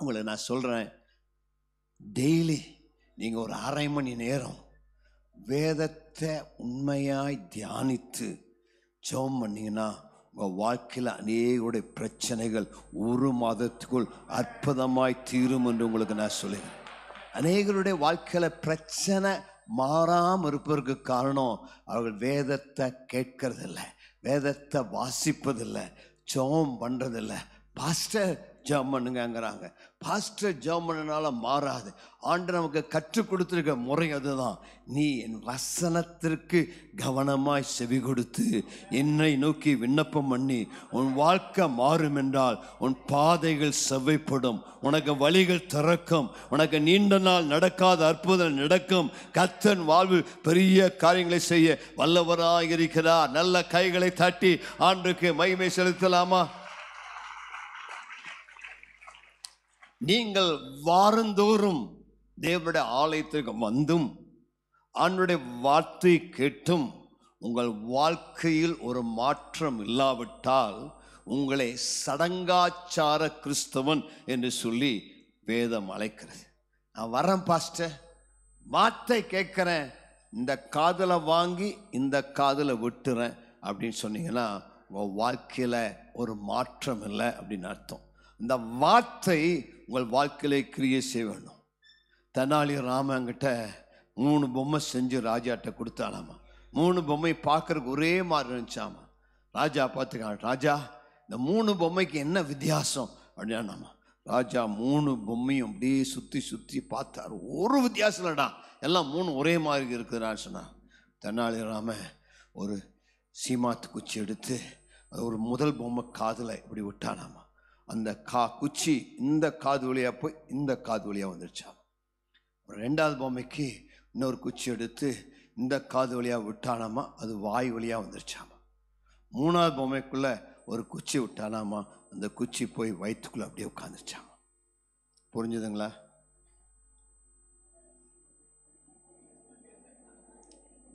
உங்களை நான் சொல்கிறேன் டெய்லி நீங்கள் ஒரு அரை மணி நேரம் வேதத்தை உண்மையாய் தியானித்து ஜெபம் பண்ணீங்கன்னா உங்கள் வாழ்க்கையில் அநேகருடைய பிரச்சனைகள் ஒரு மாதத்துக்குள் அற்புதமாய் தீரும் என்று உங்களுக்கு நான் சொல்லுகிறேன். அநேகருடைய வாழ்க்கையில் பிரச்சனை மாறாமல் இருப்பதற்கு காரணம் அவர்கள் வேதத்தை கேட்கறதில்லை வேதத்தை வாசிப்பதில்லை ஜெபம் பண்ணுறதில்ல பாஸ்டர் ஜெபம் பண்ணுங்கங்கிறாங்க. பாஸ்டர் ஜெபம் பண்ணனால மாறாது. ஆண்டு நமக்கு கற்றுக் கொடுத்துருக்க முறை அதுதான். நீ என் வசனத்திற்கு கவனமாய் செவி கொடுத்து என்னை நோக்கி விண்ணப்பம் பண்ணி உன் வாழ்க்கை மாறும் என்றால் உன் பாதைகள் செவ்வைப்படும். உனக்கு வழிகள் திறக்கும். உனக்கு நீண்ட நாள் நடக்காத அற்புதம் நடக்கும். கத்தன் வாழ்வு பெரிய காரியங்களை செய்ய வல்லவராக இருக்கிறார் நல்ல கைகளை தட்டி ஆண்டுக்கு மகிமை செலுத்தலாமா? நீங்கள் வாரந்தோறும் தேவனுடைய ஆலயத்திற்கு வந்தும் ஆண்டுடைய வார்த்தை கேட்டும். உங்கள் வாழ்க்கையில் ஒரு மாற்றம் இல்லாவிட்டால் உங்களை சடங்காச்சார கிறிஸ்தவன் என்று சொல்லி வேதம் அழைக்கிறது. நான் வரேன் பாஸ்டர். வார்த்தை கேட்குறேன். இந்த காதலை வாங்கி இந்த காதலை விட்டுறேன் அப்படின்னு சொன்னீங்கன்னா உங்கள் வாழ்க்கையில் ஒரு மாற்றம் இல்லை அப்படின்னு அர்த்தம். இந்த வார்த்தை உங்கள் வாழ்க்கையிலே கிரியை செய்ய வேணும் தெனாலி ராமங்கிட்ட மூணு பொம்மை செஞ்சு ராஜாட்ட கொடுத்தாலாமா மூணு பொம்மை பார்க்கறதுக்கு ஒரே மாதிரி இருந்துச்சாமா. ராஜா பார்த்துக்கான் ராஜா இந்த மூணு பொம்மைக்கு என்ன வித்தியாசம்? அப்படின்னாமா ராஜா மூணு பொம்மையும் அப்படியே சுற்றி சுற்றி பார்த்தாரு. ஒரு வித்தியாசம் இல்லைடா. எல்லாம் மூணு ஒரே மாதிரி இருக்குதுன்னு சொன்னான். தெனாலிராம ஒரு சீமாத்து குச்சி எடுத்து அது ஒரு முதல் பொம்மை காதில் இப்படி விட்டானாமா. அந்த கா குச்சி இந்த காது வழியாக போய் இந்த காது வழியாக வந்துருச்சாம் ஒரு ரெண்டாவது பொம்மைக்கு இன்னொரு குச்சி எடுத்து இந்த காது வழியாக விட்டானாமா? அது வாய் வழியாக வந்துருச்சாமா? மூணாவது பொம்மைக்குள்ளே ஒரு குச்சி விட்டானாமா? அந்த குச்சி போய் வயிற்றுக்குள்ளே அப்படியே உட்காந்துருச்சாமா புரிஞ்சுதுங்களா?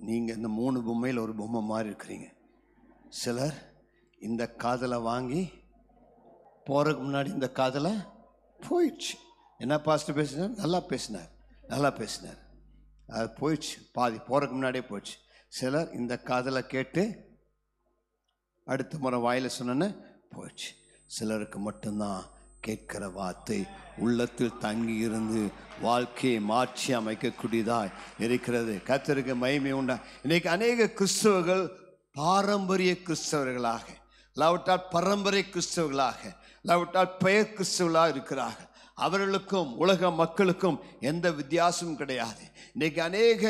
நீங்கள் இந்த மூணு பொம்மையில் ஒரு பொம்மை மாதிரி இருக்கிறீங்க சிலர் இந்த காதலை வாங்கி போறதுக்கு முன்னாடி இந்த காதலை போயிடுச்சு. என்ன பாஸ்ட்டு பேசினார்? நல்லா பேசினார். நல்லா பேசினார். அது போயிடுச்சு. பாதி போகிறதுக்கு முன்னாடியே போயிடுச்சு. சிலர் இந்த காதலை கேட்டு அடுத்த முறை வாயில் சொன்னோன்னே போயிடுச்சு. சிலருக்கு மட்டும்தான் கேட்கிற வார்த்தை உள்ளத்தில் தங்கி இருந்து வாழ்க்கையை மாற்றி அமைக்கக்கூடியதாக இருக்கிறது. கர்த்தருக்கு மகிமை உண்டா? இன்னைக்கு அநேக கிறிஸ்தவர்கள் பாரம்பரிய கிறிஸ்தவர்களாக இல்லாவிட்டால் பரம்பரை கிறிஸ்தவர்களாக இல்லாவிட்டால் பெயர் கிறிஸ்துவலாக இருக்கிறார்கள். அவர்களுக்கும் உலக மக்களுக்கும் எந்த வித்தியாசமும் கிடையாது. இன்னைக்கு அநேக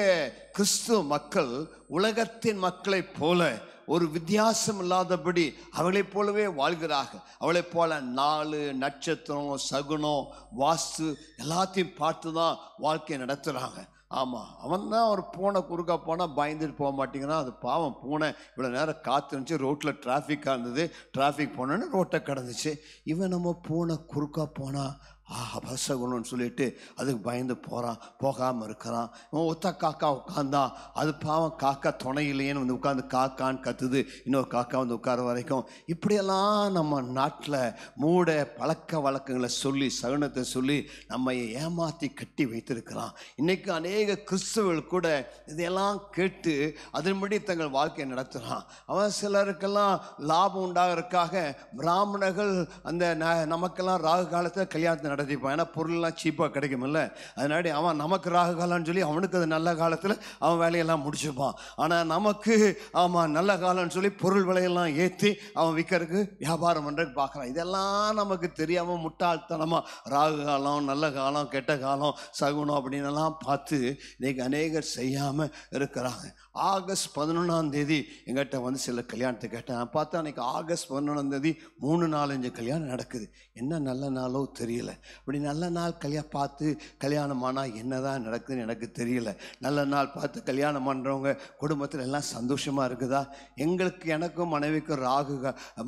கிறிஸ்துவ மக்கள் உலகத்தின் மக்களைப் போல ஒரு வித்தியாசம் இல்லாதபடி அவளைப் போலவே வாழ்கிறார்கள். அவளைப் போல நாலு நட்சத்திரம் சகுனம் வாஸ்து எல்லாத்தையும் பார்த்து தான் வாழ்க்கையை நடத்துகிறாங்க ஆமாம் அவன் தான் ஒரு பூனை குறுக்கா போனால் பயந்துட்டு போக மாட்டேங்கிறான். அது பாவம் பூனை இவ்வளோ நேரம் காத்துருந்துச்சு ரோட்டில் டிராஃபிக்காக இருந்தது டிராஃபிக் போனோன்னு ரோட்டை கடந்துச்சு. இவன் நம்ம பூனை குறுக்கா போனால் ஆ அபசகுணம்னு சொல்லிட்டு அதுக்கு பயந்து போகிறான் போகாமல் இருக்கிறான் இவன் ஒத்த காக்கா உட்காந்தான் அது பாவம் காக்கா துணை இல்லையேன்னு வந்து உட்காந்து காக்கான்னு கத்துது. இன்னொரு காக்கா வந்து உட்கார வரைக்கும் இப்படியெல்லாம் நம்ம நாட்டில் மூட பழக்க வழக்கங்களை சொல்லி சகுனத்தை சொல்லி நம்ம ஏமாற்றி கட்டி வைத்திருக்கிறான். இன்றைக்கு அநேக கிறிஸ்துவர்கள் கூட இதையெல்லாம் கேட்டு அதன்படி தங்கள் வாழ்க்கையை நடத்துகிறான் அவன் சிலருக்கெல்லாம் லாபம் உண்டாகிறதுக்காக பிராமணர்கள் அந்த ந- நமக்கெல்லாம் ராகு காலத்தில் கல்யாணத்தை நடத்திப்பான் ஏன்னா பொருள்லாம் சீப்பாக கிடைக்குமில்ல. அதனாடி அவன் நமக்கு ராகு காலம்னு சொல்லி அவனுக்கு அது நல்ல காலத்தில் அவன் வேலையெல்லாம் முடிச்சுப்பான். ஆனால் நமக்கு ஆமாம் நல்ல காலம்னு சொல்லி பொருள் விலையெல்லாம் ஏற்றி அவன் விற்கிறதுக்கு வியாபாரம் பண்ணுறதுக்கு பார்க்குறான். இதெல்லாம் நமக்கு தெரியாமல் முட்டாள்தனமாக ராகு காலம் நல்ல காலம் கெட்ட காலம் சகுனம் அப்படின்னு எல்லாம் பார்த்து இன்றைக்கி அநேகர் செய்யாமல் இருக்கிறாங்க. ஆகஸ்ட் பதினொன்றாம் தேதி எங்கிட்ட வந்து சில கல்யாணத்தை கேட்டேன். நான் பார்த்தா அன்னைக்கு ஆகஸ்ட் பதினொன்றாம் தேதி மூணு நாலஞ்சு கல்யாணம் நடக்குது. என்ன நல்ல நாளோ தெரியல. அப்படி நல்ல நாள் கல்யாணம் பார்த்து கல்யாணம் ஆனால் என்னதான் நடக்குதுன்னு எனக்கு தெரியல. நல்ல நாள் பார்த்து கல்யாணம் பண்ணுறவங்க குடும்பத்தில் எல்லாம் சந்தோஷமாக இருக்குதா? எங்களுக்கு எனக்கும் மனைவிக்கும் ராகு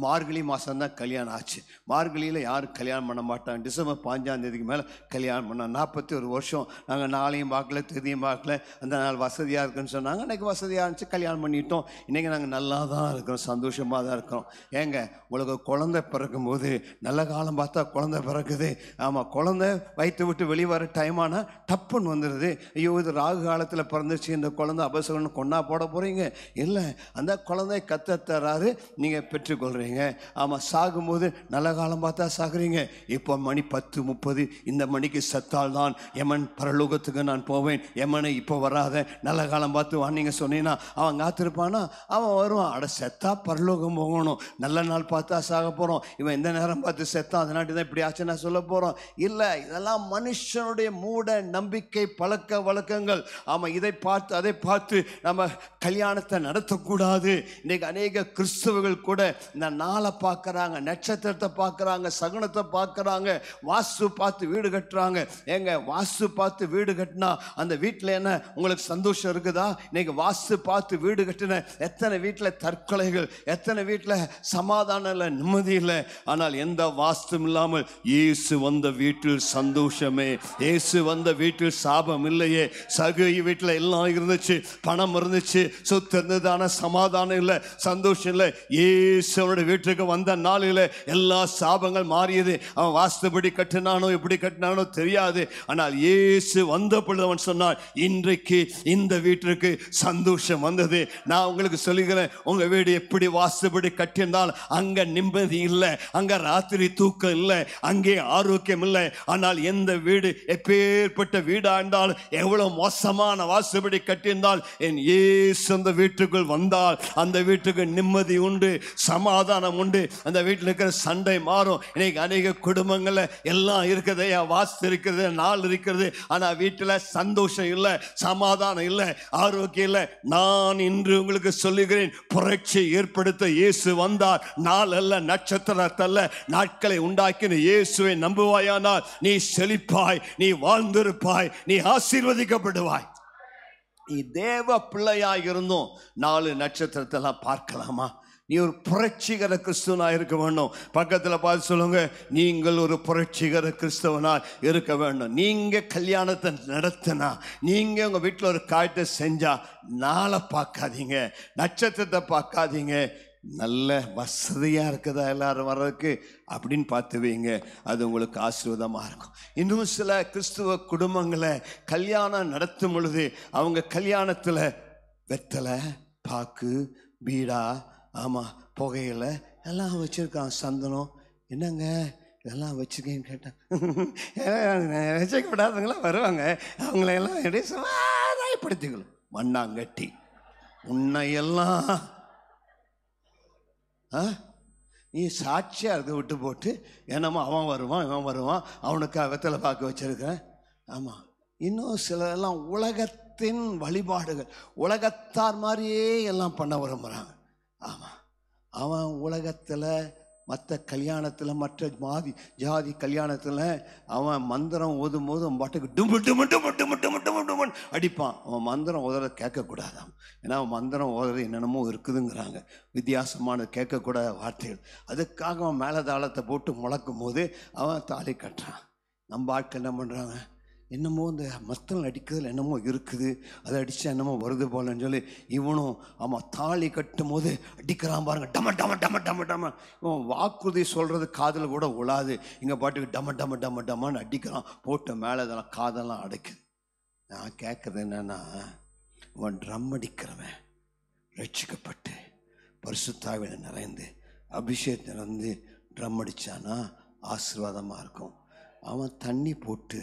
மார்கழி மாதம் தான் கல்யாணம் ஆச்சு. மார்கழியில் யாரும் கல்யாணம் பண்ண மாட்டாங்க. டிசம்பர் பாஞ்சாம் தேதிக்கு மேலே கல்யாணம் பண்ணோம் நாற்பத்தி ஒரு வருஷம். நாங்கள் நாளையும் பார்க்கல தேதியும் பார்க்கல. அந்த நாள் வசதியாக இருக்குன்னு சொன்னாங்க. அன்றைக்கி வசதியாக இருந்துச்சு கல்யாணம் பண்ணிட்டோம். இன்றைக்கி நாங்கள் நல்லா தான் இருக்கிறோம் சந்தோஷமாக தான் இருக்கிறோம். ஏங்க உங்களுக்கு குழந்தை பிறக்கும்போது நல்ல காலம் பார்த்தா குழந்தை பிறக்குது. ஆமாம் குழந்தை வயிற்று விட்டு வெளியே வர டைம் ஆனால் டப்புன்னு வந்துடுது ஐயோ இது ராகு காலத்தில் பிறந்துச்சு இந்த குழந்தை அபசகன்னு கொண்டா போட போகிறீங்க இல்லை அந்த குழந்தை கத்த தராரு நீங்கள் பெற்றுக்கொள்கிறீங்க ஆமாம் சாகும்போது நல்ல காலம் பார்த்தா சாகுறீங்க. இப்போ மணி பத்து முப்பது இந்த மணிக்கு சத்தால் தான் எமன் பரலோகத்துக்கு நான் போவேன். எமனை இப்போ வராத நல்ல காலம் பார்த்து வா நீங்கள் சொன்னீங்கன்னா அவன் காத்திருப்பானா? அவன் வருவான். அட செத்தா பரலோகம் போகணும். நல்ல நாள் பார்த்தா சாக போகிறோம் இவன் எந்த நேரம் பார்த்து செத்தான். அதனாட்டி தான் இப்படி ஆச்சுன்னா நான் சொல்ல போகிறோம் இல்லை இதெல்லாம் மனுஷனுடைய மூட நம்பிக்கை பழக்க வழக்கங்கள். ஆமாம் இதை பார்த்து அதை பார்த்து நம்ம கல்யாணத்தை நடத்தக்கூடாது. இன்னைக்கு அநேக கிறிஸ்தவர்கள் கூட இந்த நாளை பார்க்குறாங்க நட்சத்திரத்தை பார்க்குறாங்க சகுனத்தை பார்க்குறாங்க வாஸ்து பார்த்து வீடு கட்டுறாங்க. ஏங்க வாஸ்து பார்த்து வீடு கட்டினா அந்த வீட்டில் என்ன உங்களுக்கு சந்தோஷம் இருக்குதா? இன்னைக்கு வாஸ்து பார்த்து வீடு கட்டின எத்தனை வீட்டில் தற்கொலைகள் எத்தனை வீட்டில் சமாதானம் இல்லை நிம்மதி இல்லை. ஆனால் எந்த வாஸ்தும் இல்லாமல் இயேசு வந்த வீட்டில் சந்தோஷமே. இயேசு வந்த வீட்டில் சாபம் இல்லையே. சகு வீட்டில் எல்லாம் இருந்துச்சு பணம் இருந்துச்சு சொத்து இருந்தது ஆனால் சமாதானம் இல்லை சந்தோஷம் இல்லை. இயேசுவோட வீட்டுக்கு வந்த நாளில் எல்லா சாபங்கள் மாறியது. அவன் வாஸ்துபடி கட்டினானோ எப்படி கட்டினானோ தெரியாது. ஆனால் இயேசு வந்த பொழுது அவன் சொன்னான் இன்றைக்கு இந்த வீட்டிற்கு சந்தோஷம் சந்தோஷம் வந்தது. நான் உங்களுக்கு சொல்லுகிறேன் உங்க வீடு எப்படி வாசுபடி கட்டியிருந்தால் அங்க நிம்மதி இல்லை அங்க ராத்திரி தூக்கம் இல்லை அங்கே ஆரோக்கியம் இல்லை. ஆனால் எந்த வீடு எப்பேற்பட்ட வீடா இருந்தாலும் எவ்வளவு மோசமான வாசுபடி கட்டியிருந்தால் என் ஏசு அந்த வீட்டுக்குள் வந்தால் அந்த வீட்டுக்கு நிம்மதி உண்டு சமாதானம் உண்டு. அந்த வீட்டில் இருக்கிற சண்டை மாறும். இன்னைக்கு அநேக குடும்பங்கள்ல எல்லாம் இருக்குது வாசு இருக்குது நாள் இருக்கிறது ஆனா வீட்டுல சந்தோஷம் இல்லை சமாதானம் இல்லை ஆரோக்கியம் இல்லை நான் இன்று உங்களுக்கு சொல்லுகிறேன் புரட்சி ஏற்படுத்த இயேசு வந்தார். நாளல்ல நட்சத்திரத்தல்ல நாட்களை உண்டாக்கின இயேசுவை நம்புவாயானால் நீ செழிப்பாய் நீ வாழ்ந்திருப்பாய் நீ ஆசீர்வதிக்கப்படுவாய். நீ தேவ பிள்ளையாக இருந்தும் நாலு நட்சத்திரத்தெல்லாம் பார்க்கலாமா? நீ ஒரு புரட்சிகர கிறிஸ்துவனா இருக்க வேண்டும். பக்கத்தில் பார்த்து சொல்லுங்க நீங்கள் ஒரு புரட்சிகர கிறிஸ்தவனாக இருக்க வேண்டும். நீங்கள் கல்யாணத்தை நடத்தினா நீங்கள் உங்கள் வீட்டில் ஒரு காட்டை செஞ்சால் நாளை பார்க்காதீங்க நட்சத்திரத்தை பார்க்காதீங்க. நல்ல வசதியாக இருக்குதா எல்லாரும் வர்றதுக்கு? அப்படின்னு பார்த்துவீங்க அது உங்களுக்கு ஆசீர்வாதமாக இருக்கும். இன்னும் சில கிறிஸ்துவ குடும்பங்களை கல்யாணம் நடத்தும் பொழுது அவங்க கல்யாணத்தில் வெத்தலை பாக்கு பீடா ஆமாம் புகையில் எல்லாம் வச்சுருக்கான் சந்தனம். என்னங்க? இதெல்லாம் வச்சுருக்கேன்னு கேட்டேன். வச்சுக்கப்படாதவங்களாம் வருவாங்க. அவங்களையெல்லாம் எப்படி சமாதாயப்படுத்திக்கணும் மண்ணாங்கட்டி. உன்னையெல்லாம் ஆ? நீ சாட்சியாக இருக்க விட்டு போட்டு என்னமோ அவன் வருவான் இவன் வருவான் அவனுக்கு வெத்தலை பார்க்க வச்சுருக்கேன் ஆமாம் இன்னும் சிலரெல்லாம் உலகத்தின் வழிபாடுகள். உலகத்தார் மாதிரியே எல்லாம் பண்ண விரும்புகிறாங்க ஆமாம் அவன் உலகத்தில் மற்ற கல்யாணத்தில் மற்ற மாதி ஜாதி கல்யாணத்தில் அவன் மந்திரம் ஓதும் போது அவன் பாட்டுக்கு டுமு டுமு டுமு டுமு டுமு டுமு டுமுன்னு அடிப்பான். அவன் மந்திரம் ஓதுறதை கேட்கக்கூடாதான் ஏன்னா அவன் மந்திரம் ஓதுறது என்னென்னமோ இருக்குதுங்கிறாங்க. வித்தியாசமான கேட்கக்கூடாத வார்த்தைகள். அதுக்காக அவன் மேலே தாளத்தை போட்டு முழக்கும் போது அவன் தாலி கட்டுறான். நம்ம ஆட்கள் என்ன பண்ணுறாங்க என்னமோ இந்த மத்தல் அடிக்கிறதுல என்னமோ இருக்குது. அதை அடித்தா என்னமோ வருது போலன்னு சொல்லி இவனும் ஆமாம் தாலி கட்டும் போது அடிக்கிறான் பாருங்க. டம டம டம டம டம. இவன் வாக்குறுதி சொல்கிறது காதில் கூட உழாது. இங்கே பாட்டுக்கு டம டம டம டமன்னு அடிக்கிறான். போட்டு மேலே இதெல்லாம் காதெல்லாம் அடைக்குது. நான் கேட்குறது என்னென்னா இவன் ட்ரம் அடிக்கிறவன். ரட்சிக்கப்பட்டு பரிசுத்தாவில் நிறைந்து அபிஷேகத்தில் நிறைந்து ட்ரம் அடித்தானா ஆசீர்வாதமாக இருக்கும். அவன் தண்ணி போட்டு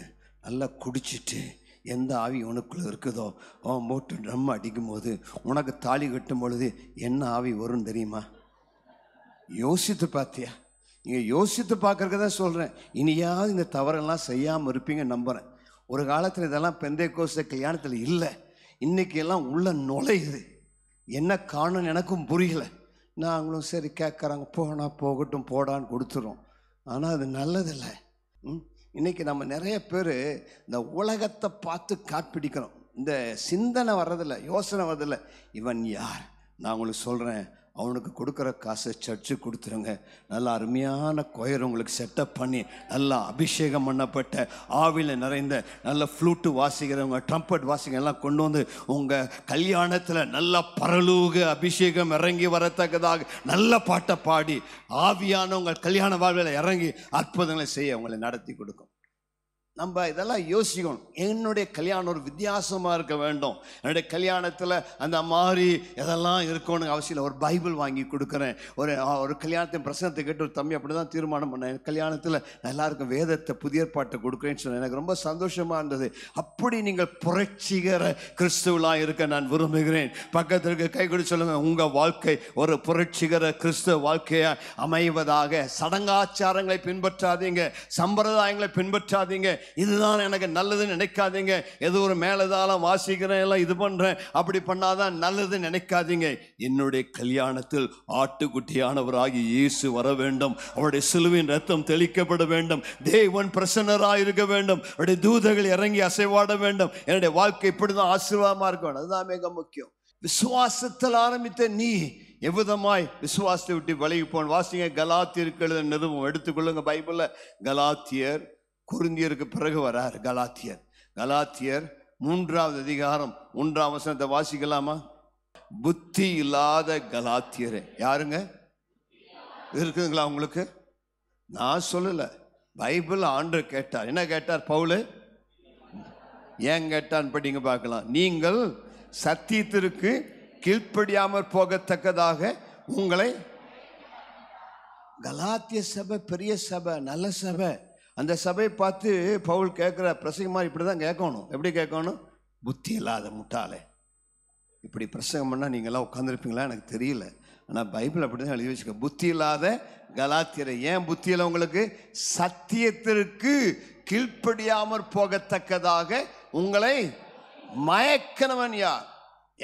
நல்லா குடிச்சிட்டு எந்த ஆவி உனக்குள்ளே இருக்குதோ அவன் போட்டு ட்ரம் அடிக்கும்போது உனக்கு தாலி கட்டும் பொழுது என்ன ஆவி வரும்னு தெரியுமா? யோசித்து பார்த்தியா நீங்கள் யோசித்து பார்க்கறதுக்கு தான் சொல்கிறேன் இனியாவது இந்த தவறெல்லாம் செய்யாமல் இருப்பீங்க நம்புகிறேன் ஒரு காலத்தில் இதெல்லாம் பெந்தை கோச கல்யாணத்தில் இல்லை. இன்றைக்கெல்லாம் உள்ள நுழையுது. என்ன காணும் எனக்கும் புரியல. நாங்களும் சரி கேட்குறாங்க போனால் போகட்டும் போடான்னு கொடுத்துறோம் ஆனால் அது நல்லதில்லை. ம்? இன்றைக்கி நம்ம நிறைய பேர் இந்த உலகத்தை பார்த்து காட்பிடிக்கிறோம். இந்த சிந்தனை வர்றதில்ல யோசனை வர்றதில்ல. இவன் யார்? நான் உங்களுக்கு சொல்கிறேன் அவனுக்கு கொடுக்குற காசை சர்ச்சு கொடுத்துருங்க. நல்ல அருமையான கொயர் உங்களுக்கு செட்டப் பண்ணி நல்லா அபிஷேகம் பண்ணப்பட்ட ஆவில நிறைந்த நல்ல ஃப்ளூட்டு வாசிக்கிறவங்க ட்ரம்பட் வாசிங்க எல்லாம் கொண்டு வந்து உங்கள் கல்யாணத்தில் நல்ல பரலூக அபிஷேகம் இறங்கி வரத்தக்கதாக நல்ல பாட்டை பாடி ஆவியான உங்கள் கல்யாண வாழ்வில் இறங்கி அற்புதங்களை செய்ய உங்களை நடத்தி கொடுக்கும். நம்ம இதெல்லாம் யோசிக்கணும். என்னுடைய கல்யாணம் ஒரு வித்தியாசமாக இருக்க வேண்டும். என்னுடைய கல்யாணத்தில் அந்த மாதிரி இதெல்லாம் இருக்கணும் அவசியம் இல்லை. ஒரு பைபிள் வாங்கி கொடுக்குறேன். ஒரு ஒரு கல்யாணத்தின் பிரசனத்தை கேட்டு ஒரு தம்பி அப்படி தான் தீர்மானம் பண்ணேன் கல்யாணத்தில் நான் எல்லாருக்கும் வேதத்தை புதிய பாட்டை கொடுக்குறேன்னு சொன்னேன். எனக்கு ரொம்ப சந்தோஷமாக இருந்தது. அப்படி நீங்கள் புரட்சிகர கிறிஸ்துவலாக இருக்க நான் விரும்புகிறேன். பக்கத்தில் இருக்க கை கொடு சொல்லுங்கள் உங்கள் வாழ்க்கை ஒரு புரட்சிகர கிறிஸ்துவ வாழ்க்கையை அமைவதாக. சடங்காச்சாரங்களை பின்பற்றாதீங்க. சம்பிரதாயங்களை பின்பற்றாதீங்க. இதுதான் எனக்கு நல்லதுன்னு நினைக்காதீங்க. ஏதோ ஒரு மேலதாளம் வாசிக்கிறேன் எல்லாம் இது பண்ணுறேன் அப்படி பண்ணாதான் நல்லதுன்னு நினைக்காதீங்க. என்னுடைய கல்யாணத்தில் ஆட்டுக்குட்டியானவராகி இயேசு வர வேண்டும். அவருடைய சிலுவின் ரத்தம் தெளிக்கப்பட வேண்டும். தேவன் பிரசன்னராக இருக்க வேண்டும். அவருடைய தூதர்கள் இறங்கி அசைவாட வேண்டும். என்னுடைய வாழ்க்கை இப்படிதான் ஆசீர்வாதமாக இருக்கணும் அதுதான் மிக முக்கியம். விசுவாசத்தில் ஆரம்பித்த நீ எவ்விதமாய் விசுவாசத்தை விட்டு விலகி போன் வாசிங்க கலாத்தியருக்கு எழுத நிறுவம் எடுத்துக்கொள்ளுங்க பைபிளில். கலாத்தியர் குருந்தியருக்கு பிறகு வரார் கலாத்தியர். கலாத்தியர் மூன்றாவது அதிகாரம் மூன்றாம் வசனத்தை வாசிக்கலாமா? புத்தி இல்லாத கலாத்தியரே. யாருங்க? இருக்குதுங்களா உங்களுக்கு? நான் சொல்லலை. பைபிள் ஆண்டு கேட்டார். என்ன கேட்டார் பவுலு? ஏன் கேட்டான் படிங்க பார்க்கலாம். நீங்கள் சத்தியத்திற்கு கீழ்ப்படியாமற் போகத்தக்கதாக உங்களை கலாத்திய சபை பெரிய சபை நல்ல சபை. அந்த சபையை பார்த்து பவுல் கேட்குற பிரசங்கமாக இப்படி தான் கேட்கணும். எப்படி கேட்கணும்? புத்தி இல்லாத முட்டாளே. இப்படி பிரசங்கம் பண்ணால் நீங்களாம் உட்காந்துருப்பீங்களா எனக்கு தெரியல. ஆனால் பைபிள் அப்படி தான் எழுதி வச்சுக்க. புத்தி இல்லாத கலாத்திரை ஏன் புத்தி இல்லை உங்களுக்கு? சத்தியத்திற்கு கீழ்ப்படியாமற் போகத்தக்கதாக உங்களை மயக்கனவன் யார்?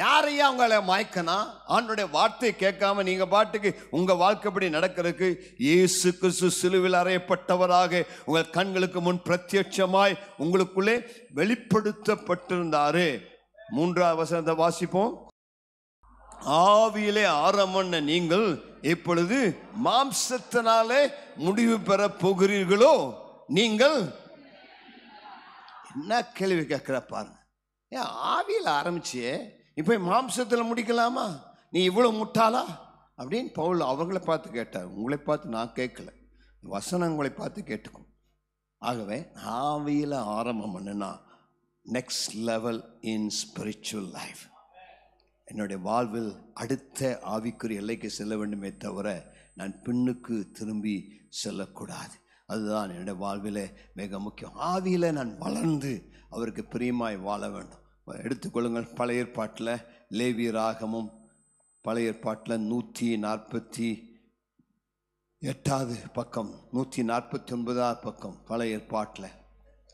யாரையும் அவங்கள மயக்கனா? ஆண்டுடைய வார்த்தையை கேட்காம நீங்கள் பாட்டுக்கு உங்கள் வாழ்க்கைப்படி நடக்கிறதுக்கு இயேசு கிறிஸ்து சிலுவில் அறையப்பட்டவராக உங்கள் கண்களுக்கு முன் பிரத்யட்சமாய் உங்களுக்குள்ளே வெளிப்படுத்தப்பட்டிருந்தாரு. மூன்றாவது வசனத்தை வாசிப்போம். ஆவியிலே ஆரம்பண்ண நீங்கள் இப்பொழுது மாம்சத்தினாலே முடிவு பெற போகிறீர்களோ? நீங்கள் என்ன கேள்வி கேட்குற பாருங்க. ஏன் ஆவியில் ஆரம்பிச்சு இப்போ மாம்சத்தில் முடிக்கலாமா? நீ இவ்வளோ முட்டாளா? அப்படின்னு பவுல் அவர்களை பார்த்து கேட்டார். உங்களை பார்த்து நான் கேட்கல. வசனங்களை பார்த்து கேட்டுக்கும் ஆகவே ஆவியில் ஆரம்பம் பண்ணுனா next level in spiritual life என்னுடைய வாழ்வில் அடுத்த ஆவிக்குரிய எல்லைக்கு செல்ல வேண்டுமே தவிர நான் பின்னுக்கு திரும்பி செல்லக்கூடாது. அதுதான் என்னுடைய வாழ்வில் மிக முக்கியம். ஆவியில் நான் வளர்ந்து அவருக்கு பிரியமாய் வாழ வேண்டும். எடுத்துக்கொள்ளுங்கள். பழைய ஏற்பாட்டில் லேவி ராகமும் பழைய ஏற்பாட்டில் நூற்றி நாற்பத்தி எட்டாவது பக்கம் நூற்றி நாற்பத்தி ஒன்பதாவது பக்கம் பழைய ஏற்பாட்டில்.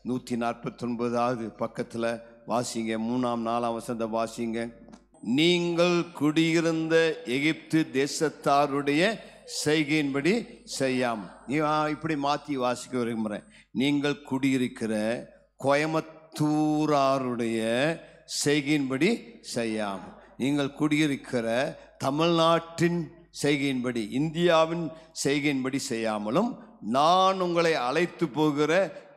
நூற்றி நாற்பத்தி ஒன்பதாவது பக்கத்தில் வாசிங்க. மூணாம் நாலாம் வசந்த வாசிங்க. நீங்கள் குடியிருந்த எகிப்து தேசத்தாருடைய செய்கையின்படி செய்யாம். நீ இப்படி மாற்றி வாசிக்க விரும்புகிறேன். நீங்கள் குடியிருக்கிற தூராருடைய செய்கையின்படி செய்யாமல் நீங்கள் குடியிருக்கிற தமிழ்நாட்டின் செய்கையின்படி இந்தியாவின் செய்கையின்படி செய்யாமலும் நான் உங்களை அழைத்து போகிற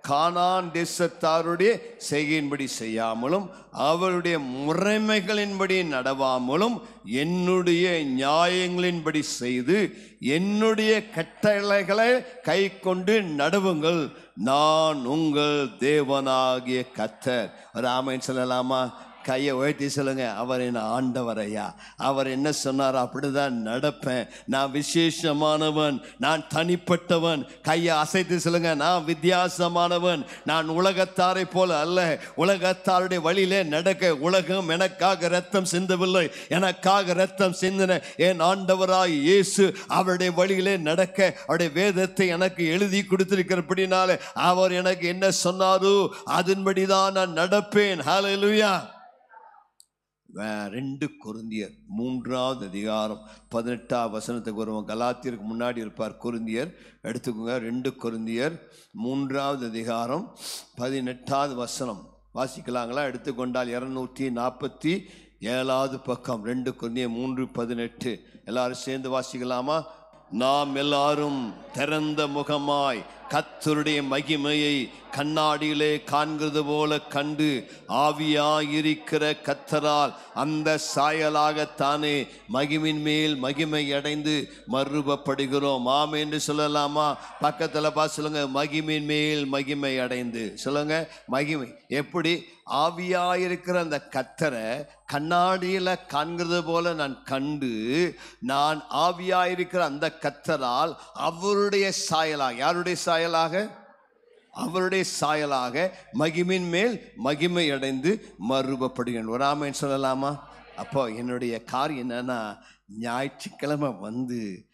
கானான் தேசத்தாருடைய செய்கையின்படி செய்யாமலும் அவருடைய முறைமைகளின்படி நடவாமலும் என்னுடைய நியாயங்களின்படி செய்து என்னுடைய கட்டளைகளை கை கொண்டு நடுவுங்கள். நான் உங்கள் தேவனாகிய கத்தர். ராமன் சொல்லலாமா? கையை உயர்த்தி சொல்லுங்க அவர் என்ன ஆண்டவரையா? அவர் என்ன சொன்னார் அப்படிதான் நடப்பேன். நான் விசேஷமானவன் நான் தனிப்பட்டவன். கையை அசைத்து சொல்லுங்க நான் வித்தியாசமானவன். நான் உலகத்தாரை போல அல்ல. உலகத்தாருடைய வழியிலே நடக்க உலகம் எனக்காக ரத்தம் சிந்தவில்லை. எனக்காக ரத்தம் சிந்தின என் ஆண்டவராய் இயேசு அவருடைய வழியிலே நடக்க அவருடைய வேதத்தை எனக்கு எழுதி கொடுத்திருக்கிறபடினால அவர் எனக்கு என்ன சொன்னாரோ அதன்படிதான் நான் நடப்பேன். ஹலோ ரெண்டு கொருந்தியர் மூன்றாவது அதிகாரம் பதினெட்டாம் வசனத்துக்கு வருவோம். கலாத்தியருக்கு முன்னாடி இருப்பார் குருந்தியர். எடுத்துக்கோங்க ரெண்டு கொருந்தியர் மூன்றாவது அதிகாரம் பதினெட்டாவது வசனம். வாசிக்கலாங்களா? எடுத்துக்கொண்டால் இரநூத்தி நாற்பத்தி ஏழாவது பக்கம். ரெண்டு குருந்தியர் மூன்று பதினெட்டு. எல்லாரும் சேர்ந்து வாசிக்கலாமா? நாம் எல்லாரும் திறந்த முகமாய் கத்தருடைய மகிமையை கண்ணாடியிலே காண்கிறது போல கண்டு ஆவியாயிருக்கிற கத்தரால் அந்த சாயலாகத்தானே மகிமின் மேல் மகிமை அடைந்து மறுபப்படுகிறோம். ஆம் என்று சொல்லலாமா? பக்கத்தில் பா சொல்லுங்க. மகிமின் மேல் மகிமை அடைந்து. சொல்லுங்க. மகிமை. எப்படி? ஆவியாயிருக்கிற அந்த கத்தரை கண்ணாடியில் காண்கிறது போல நான் கண்டு நான் ஆவியாயிருக்கிற அந்த கத்தரால் அவருடைய சாயலாக யாருடைய சாயல்? சாயலாக? அவருடைய சாயலாக மகிமின் மேல் மகிமை அடைந்து மறுபப்படுகிறேன் ஒரு ஆமைன்னு சொல்லலாமா? அப்போ என்னுடைய காரியம் என்னன்னா ஞாயிற்றுக்கிழமை வந்து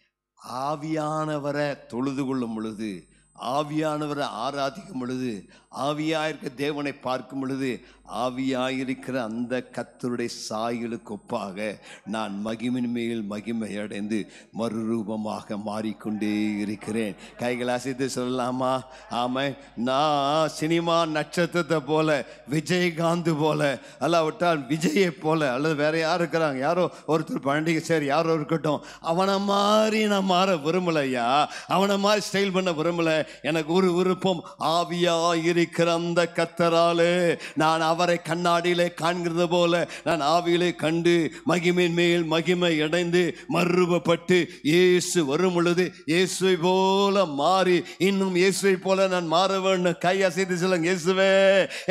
ஆவியானவரை தொழுது கொள்ளும் பொழுது ஆவியானவரை ஆராதிக்கும் பொழுது ஆவியாயிருக்க தேவனை பார்க்கும் பொழுது ஆவியாயிருக்கிற அந்த கத்தருடைய சாயலுக்கு ஒப்பாக நான் மகிமின் மேல் மகிமை அடைந்து மறுரூபமாக மாறிக்கொண்டே இருக்கிறேன். கைகளை அசைத்து சொல்லலாமா? ஆமாம் நான் சினிமா நட்சத்திரத்தை போல விஜயகாந்த் போல அல்லாவிட்டால் விஜயை போல அல்லது வேற யார் இருக்கிறாங்க? யாரோ ஒருத்தர் பண்டிகை சரி யாரோ இருக்கட்டும். அவனை மாதிரி நான் மாற விரும்பலையா அவனை மாதிரி ஸ்டைல் பண்ண விரும்பல. எனக்கு ஒரு விருப்பம் ஆவியா இருக்கிற அந்த கத்தராலே நான் அவ அவரை கண்ணாடியிலே காண்கிறது போல நான் ஆவியிலே கண்டு மகிமின் மேல் மகிமை அடைந்து மறுபப்பட்டு இயேசு வரும் பொழுது இயேசுவை போல மாறி இன்னும் இயேசுவை போல நான் மாற வேண்டும். கை அசைத்து சொல்லுங்க இயேசுவே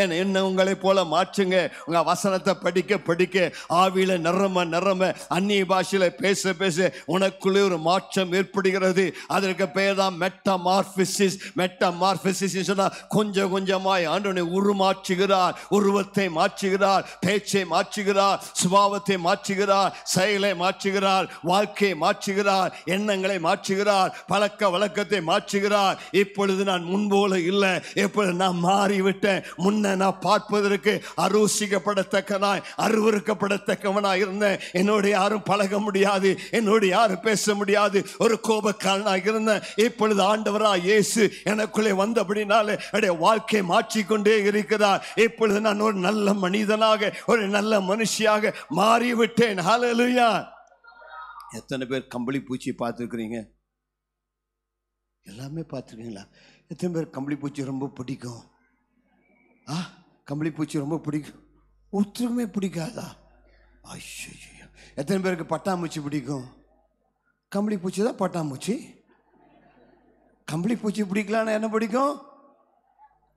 என் என்ன உங்களை போல மாற்றுங்க. உங்க வசனத்தை படிக்க படிக்க ஆவியில நிறம நிறம அந்நிய பாஷையில பேச பேச உனக்குள்ளே ஒரு மாற்றம் ஏற்படுகிறது. அதற்கு பெயர் தான் மெட்டமார்பிசிஸ் மெட்டமார்பிசிஸ் சொன்னால் கொஞ்சம் கொஞ்சமாய் ஆண்டவனை உருமாற்றுகிறார். ஒருவர் உருவத்தை மாற்றுகிறார் பேச்சை மாற்றுகிறார் சுபாவத்தை மாற்றுகிறார் செயலை மாற்றுகிறார் வாழ்க்கையை மாற்றுகிறார் எண்ணங்களை மாற்றுகிறார் பழக்க வழக்கத்தை மாற்றுகிறார். இப்பொழுது நான் முன்போல இல்லை இப்பொழுது நான் மாறிவிட்டேன். முன்ன நான் பார்ப்பதற்கு அரூசிக்கப்படத்தக்கனாய் அருவறுக்கப்படத்தக்கவனாய் இருந்தேன். என்னோடு யாரும் பழக முடியாது என்னோடு யாரும் பேச முடியாது. ஒரு கோபக்காரனாக இருந்தேன். இப்பொழுது ஆண்டவரா இயேசு எனக்குள்ளே வந்தபடினாலே என்னுடைய வாழ்க்கையை மாற்றிக்கொண்டே இருக்கிறார். இப்பொழுது நான் ஒரு நல்ல மனிதனாக ஒரு நல்ல மனுஷியாக மாறிவிட்டேன். ஹalleluya எத்தனை பேர் கம்பளி பூச்சி பார்த்துருக்குறீங்க? எல்லாமே பார்த்துருக்கீங்களா? எத்தனை பேர் கம்பளி பூச்சி ரொம்ப பிடிக்கும்? ஆ? கம்பளி பூச்சி ரொம்ப பிடிக்கும். ஒருத்தருக்குமே பிடிக்காதா? ஐயோ எத்தனை பேருக்கு பட்டாம்பூச்சி பிடிக்கும்? கம்பளி பூச்சி தான் பட்டாம்பூச்சி. கம்பளி பூச்சி பிடிக்கலான்னு என்ன பிடிக்கும்?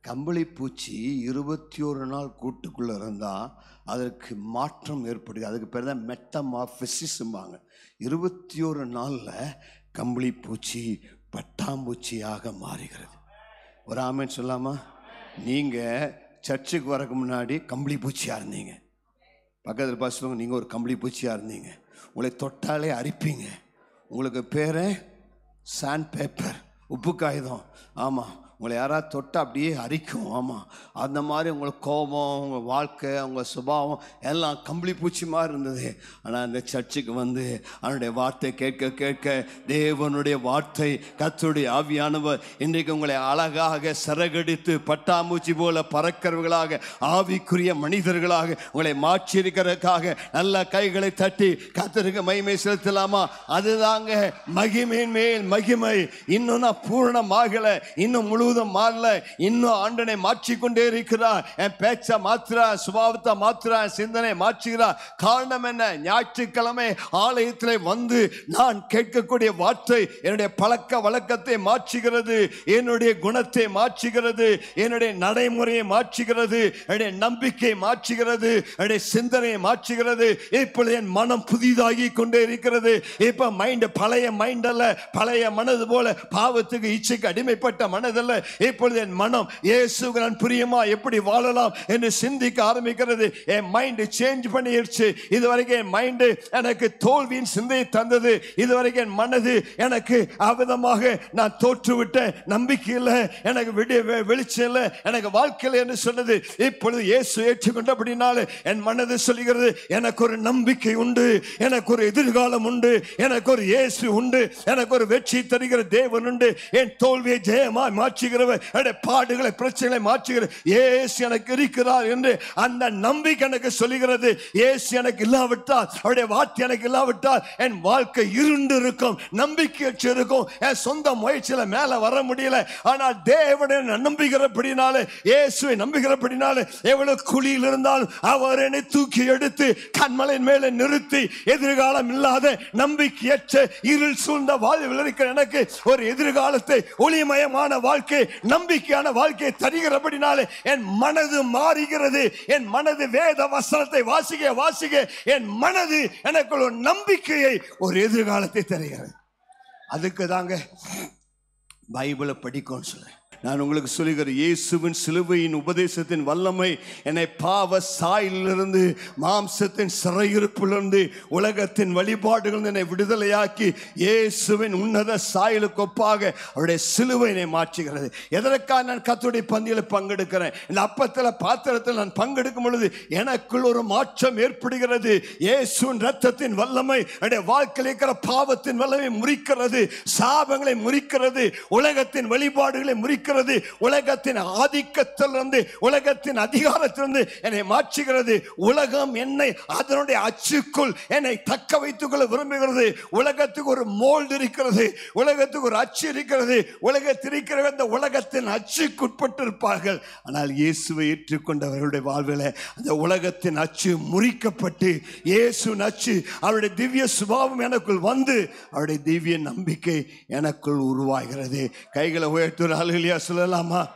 கம்பளி பூச்சி இருபத்தி ஒரு நாள் கூட்டுக்குள்ளே இருந்தால் அதற்கு மாற்றம் ஏற்படுது அதுக்கு பேர் தான் மெட்டமாஃபிசிஸும்பாங்க இருபத்தி ஒரு நாளில் கம்பளி பூச்சி பட்டாம்பூச்சியாக மாறுகிறது. ஒரு ஆமேன்னு சொல்லாமா? நீங்கள் சர்ச்சுக்கு வரக்கு முன்னாடி கம்பளி பூச்சியாக இருந்தீங்க. பக்கத்தில் பார்த்து சொல்லுங்க நீங்கள் ஒரு கம்பளி பூச்சியாக இருந்தீங்க. உங்களை தொட்டாலே அரிப்பீங்க. உங்களுக்கு பேர் சாண்ட் பேப்பர் உப்பு காகிதம். ஆமாம் உங்களை யாராவது தொட்டால் அப்படியே அரிக்கும். ஆமாம் அந்த மாதிரி உங்களுக்கு கோபம் உங்கள் வாழ்க்கை உங்கள் சுபாவம் எல்லாம் கம்பளி பூச்சி மாதிரி இருந்தது. ஆனால் அந்த சர்ச்சுக்கு வந்து அவனுடைய வார்த்தை கேட்க கேட்க தேவனுடைய வார்த்தை கத்துடைய ஆவியானவர் இன்றைக்கு உங்களை அழகாக சிறகடித்து பட்டாம்பூச்சி போல பறக்கிறவர்களாக ஆவிக்குரிய மனிதர்களாக உங்களை மாற்றியிருக்கிறதுக்காக நல்ல கைகளை தட்டி கத்தருக்கு மகிமை செலுத்தலாமா? அதுதாங்க மகிமையின் மேல் மகிமை. இன்னும் நான் பூரணமாகலை. இன்னும் முழு முழுவதும் மாறல. இன்னும் ஆண்டனை மாற்றிக்கொண்டே இருக்கிறார். என் பேச்ச மாத்துறா சுபாவத்தை மாத்துறா சிந்தனை மாற்றுகிறா காரணம் என்ன? ஞாயிற்றுக்கிழமை ஆலயத்தில் வந்து நான் கேட்கக்கூடிய வார்த்தை என்னுடைய பழக்க வழக்கத்தை மாற்றுகிறது என்னுடைய குணத்தை மாற்றுகிறது என்னுடைய நடைமுறையை மாற்றுகிறது என்னுடைய நம்பிக்கை மாற்றுகிறது என்னுடைய சிந்தனையை மாற்றுகிறது. இப்பொழுது என் மனம் புதிதாகி கொண்டே இருக்கிறது. இப்போ மைண்ட் பழைய மைண்ட் அல்ல. பழைய மனது போல பாவத்துக்கு இச்சைக்கு அடிமைப்பட்ட மனதல்ல. இப்பொழுது என் மனம் இயேசுக்கு நான் பிரியமா எப்படி வாழலாம் என்று சிந்திக்க ஆரம்பிக்கிறது. என் மைண்டு சேஞ்ச் பண்ணிடுச்சு இதுவரைக்கும் என் மைண்டு எனக்கு தோல்வியின் சிந்தையை தந்தது. இதுவரைக்கும் என் மனது எனக்கு அவிதமாக நான் தோற்று விட்டேன் நம்பிக்கை இல்லை. எனக்கு விடிய வெளிச்சம் இல்லை. எனக்கு வாழ்க்கையில் என்று சொன்னது. இப்பொழுது இயேசு ஏற்றுக்கொண்ட அப்படின்னாலே என் மனது சொல்லுகிறது எனக்கு ஒரு நம்பிக்கை உண்டு. எனக்கு ஒரு எதிர்காலம் உண்டு. எனக்கு ஒரு இயேசு உண்டு. எனக்கு ஒரு வெற்றி தருகிற தேவன் உண்டு. என் தோல்வியை ஜெயமாய் மாற்றுகிறவர். என்னுடைய பாடுகளை பிரச்சனைகளை மாற்றுகிற. ஏசு எனக்கு இருக்கிறார் என்று அந்த நம்பிக்கை எனக்கு சொல்லுகிறது. ஏசு எனக்கு இல்லாவிட்டால் அவருடைய வார்த்தை எனக்கு இல்லாவிட்டால் என் வாழ்க்கை இருண்டு இருக்கும் நம்பிக்கை இருக்கும் என் சொந்த முயற்சியில மேல வர முடியல. ஆனால் தேவனை நம்புகிறபடினாலே இயேசுவை நம்புகிறபடினாலே எவ்வளவு குழியில் இருந்தாலும் அவர் என்னை தூக்கி எடுத்து கண்மலையின் மேலே நிறுத்தி எதிர்காலம் இல்லாத நம்பிக்கையற்ற இருள் சூழ்ந்த வாழ்வில் இருக்கிற எனக்கு ஒரு எதிர்காலத்தை ஒளிமயமான வாழ்க்கை நம்பிக்கையான வாழ்க்கையை தருகிறபடினாலே என் மனது மாறுகிறது. என் மனது வேத வசனத்தை வாசிக்க வாசிக்க என் மனது எனக்கு ஒரு நம்பிக்கையை ஒரு எதிர்காலத்தை தருகிறது. அதுக்கு தாங்க பைபிளை படிக்கும்னு சொல்றேன். நான் உங்களுக்கு சொல்லுகிற இயேசுவின் சிலுவையின் உபதேசத்தின் வல்லமை என்னை பாவ சாயிலிருந்து மாம்சத்தின் சிறையிருப்பிலிருந்து உலகத்தின் வழிபாடுகள் என்னை விடுதலையாக்கி இயேசுவின் உன்னத சாயலுக்கு ஒப்பாக அவருடைய சிலுவை என்னை மாற்றுகிறது. எதற்காக நான் கத்துடைய பந்தியில் பங்கெடுக்கிறேன்? இந்த அப்பத்தில் பாத்திரத்தில் நான் பங்கெடுக்கும் பொழுது எனக்குள் ஒரு மாற்றம் ஏற்படுகிறது. இயேசுவின் ரத்தத்தின் வல்லமை என்னுடைய வாழ்க்கையில் இருக்கிற பாவத்தின் வல்லமை முறிக்கிறது சாபங்களை முறிக்கிறது உலகத்தின் வழிபாடுகளை முறிக்கிறது. மாற்றுகிறது. உலகத்தின் ஆதிக்கத்திலிருந்து உலகத்தின் அதிகாரத்திலிருந்து என்னை மாற்றுகிறது. உலகம் என்னை அதனுடைய அச்சுக்குள் என்னை தக்க வைத்துக் கொள்ள விரும்புகிறது. உலகத்துக்கு ஒரு மோல்டு இருக்கிறது. உலகத்துக்கு ஒரு அச்சு இருக்கிறது. உலகத்தில் இருக்கிற அந்த உலகத்தின் அச்சுக்குட்பட்டு இருப்பார்கள் ஆனால் இயேசுவை ஏற்றுக்கொண்டவர்களுடைய வாழ்வில் அந்த உலகத்தின் அச்சு முறிக்கப்பட்டு இயேசு அச்சு அவருடைய திவ்ய சுபாவம் எனக்குள் வந்து அவருடைய திவ்ய நம்பிக்கை எனக்குள் உருவாகிறது. கைகளை உயர்த்துற அலுவலியா சொல்லலாமா?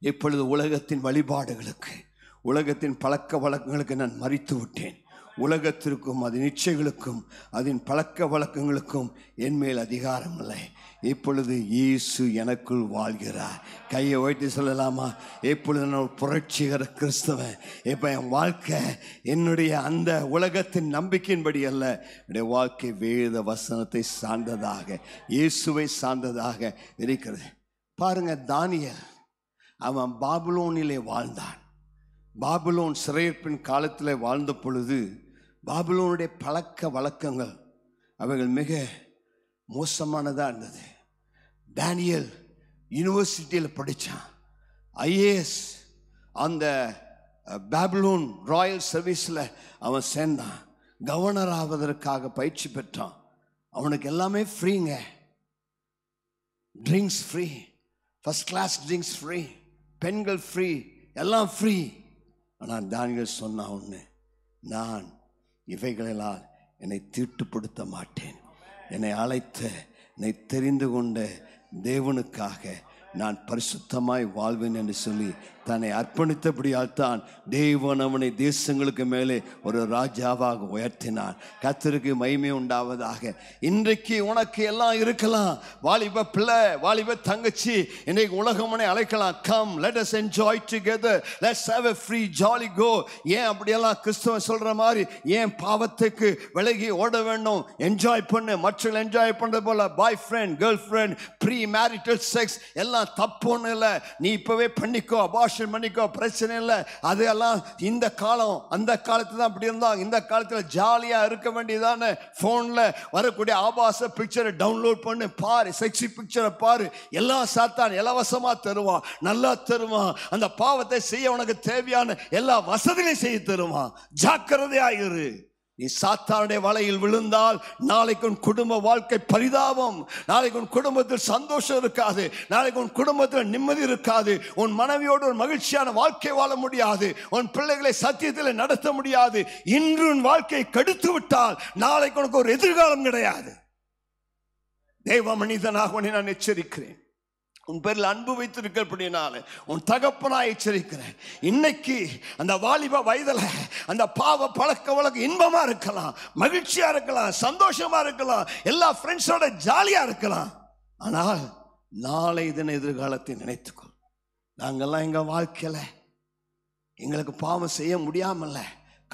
இப்பொழுது உலகத்தின் வழிபாடுகளுக்கு உலகத்தின் பழக்க வழக்கங்களுக்கு நான் மறித்து விட்டேன். உலகத்திற்கும் அதன் இச்சைகளுக்கும் அதன் பழக்க வழக்கங்களுக்கும் என் மேல் அதிகாரம் இல்லை. இப்பொழுது இயேசு எனக்குள் வாழ்கிறார். கையை உயர்த்தி சொல்லலாமா? இப்பொழுது நான் ஒரு புரட்சிகர கிறிஸ்தவன். இப்போ என் வாழ்க்கை என்னுடைய அந்த உலகத்தின் நம்பிக்கையின்படி அல்ல. என்னுடைய வாழ்க்கை வேத வசனத்தை சார்ந்ததாக இயேசுவை சார்ந்ததாக இருக்கிறது. பாருங்க தானிய அவன் பாபுலோனிலே வாழ்ந்தான். பாபுலோன் சிறையிருப்பின் காலத்தில் வாழ்ந்த பொழுது பாபுலோனுடைய பழக்க வழக்கங்கள் அவைகள் மிக மோசமானதாக இருந்தது. டேனியல் யூனிவர்சிட்டியில் படித்தான் ஐஏஎஸ் அந்த பேபிலோன் ராயல் சர்வீஸில் அவன் சேர்ந்தான். கவர்னர் ஆவதற்காக பயிற்சி பெற்றான். அவனுக்கு எல்லாமே ஃப்ரீங்க. Drinks free. First class drinks free பெண்கள் ஃப்ரீ எல்லாம் ஃப்ரீ ஆனால் தானியல் சொன்னா ஒன்று நான் இவைகளெல்லாம் என்னை தீட்டுப்படுத்த மாட்டேன். என்னை அழைத்த என்னை தெரிந்து கொண்ட தேவனுக்காக நான் பரிசுத்தமாய் வாழ்வேன் என்று சொல்லி தன்னை அர்ப்பணித்தபடியால் தான் தேவன் அவனை தேசங்களுக்கு மேலே ஒரு ராஜாவாக உயர்த்தினான் கத்தருக்கு மகிமை உண்டாவதாக. இன்றைக்கு உனக்கு எல்லாம் இருக்கலாம். வாலிப பிள்ளை வாலிப தங்கச்சி இன்றைக்கு உலகமனை அழைக்கலாம். Come let us enjoy together let's have a free jolly go ஏன் அப்படியெல்லாம் கிறிஸ்தவன் சொல்ற மாதிரி? ஏன் பாவத்துக்கு விலகி ஓட வேண்டும்? என்ஜாய் பண்ணு. மற்றவர்கள் என்ஜாய் பண்ணுறது போல. Boyfriend girlfriend premarital sex எல்லாம் தப்புன்னு இல்லை. நீ இப்பவே பண்ணிக்கோ. அபாஷன் பண்ணிக்கோ பிரச்சனை இல்லை. அது எல்லாம் இந்த காலம் அந்த காலத்துல தான் அப்படி இருந்தாங்க இந்த காலத்தில் ஜாலியாக இருக்க வேண்டியதானே? ஃபோனில் வரக்கூடிய ஆபாச பிக்சரை டவுன்லோட் பண்ணு பாரு செக்ஸி பிக்சரை பாரு. எல்லாம் சாத்தான் இலவசமாக தருவான் நல்லா தருவான். அந்த பாவத்தை செய்ய உனக்கு தேவையான எல்லா வசதிகளையும் செய்ய தருவான். ஜாக்கிரதையாயிரு நீ சாத்தானுடைய வலையில் விழுந்தால் நாளைக்கு உன் குடும்ப வாழ்க்கை பரிதாபம். நாளைக்கு உன் குடும்பத்தில் சந்தோஷம் இருக்காது. நாளைக்கு உன் குடும்பத்தில் நிம்மதி இருக்காது. உன் மனைவியோடு ஒரு மகிழ்ச்சியான வாழ்க்கை வாழ முடியாது. உன் பிள்ளைகளை சத்தியத்தில் நடத்த முடியாது. இன்று உன் வாழ்க்கையை கெடுத்து விட்டால் நாளைக்கு உனக்கு ஒரு எதிர்காலம் கிடையாது. தேவ மனிதனாக உன்னை நான் எச்சரிக்கிறேன். உன் பேரில் அன்பு வைத்திருக்கிறபடினால உன் தகப்பனா எச்சரிக்கிறேன். இன்னைக்கு அந்த வாலிப வயதில் அந்த பாவ பழக்க வழக்கம் இன்பமாக இருக்கலாம் மகிழ்ச்சியாக இருக்கலாம் சந்தோஷமாக இருக்கலாம் எல்லா ஃப்ரெண்ட்ஸோட ஜாலியாக இருக்கலாம். ஆனால் நாளை தின எதிர்காலத்தை நினைத்துக்கொள். நாங்கள்லாம் எங்கள் வாழ்க்கையில் எங்களுக்கு பாவம் செய்ய முடியாமல்ல.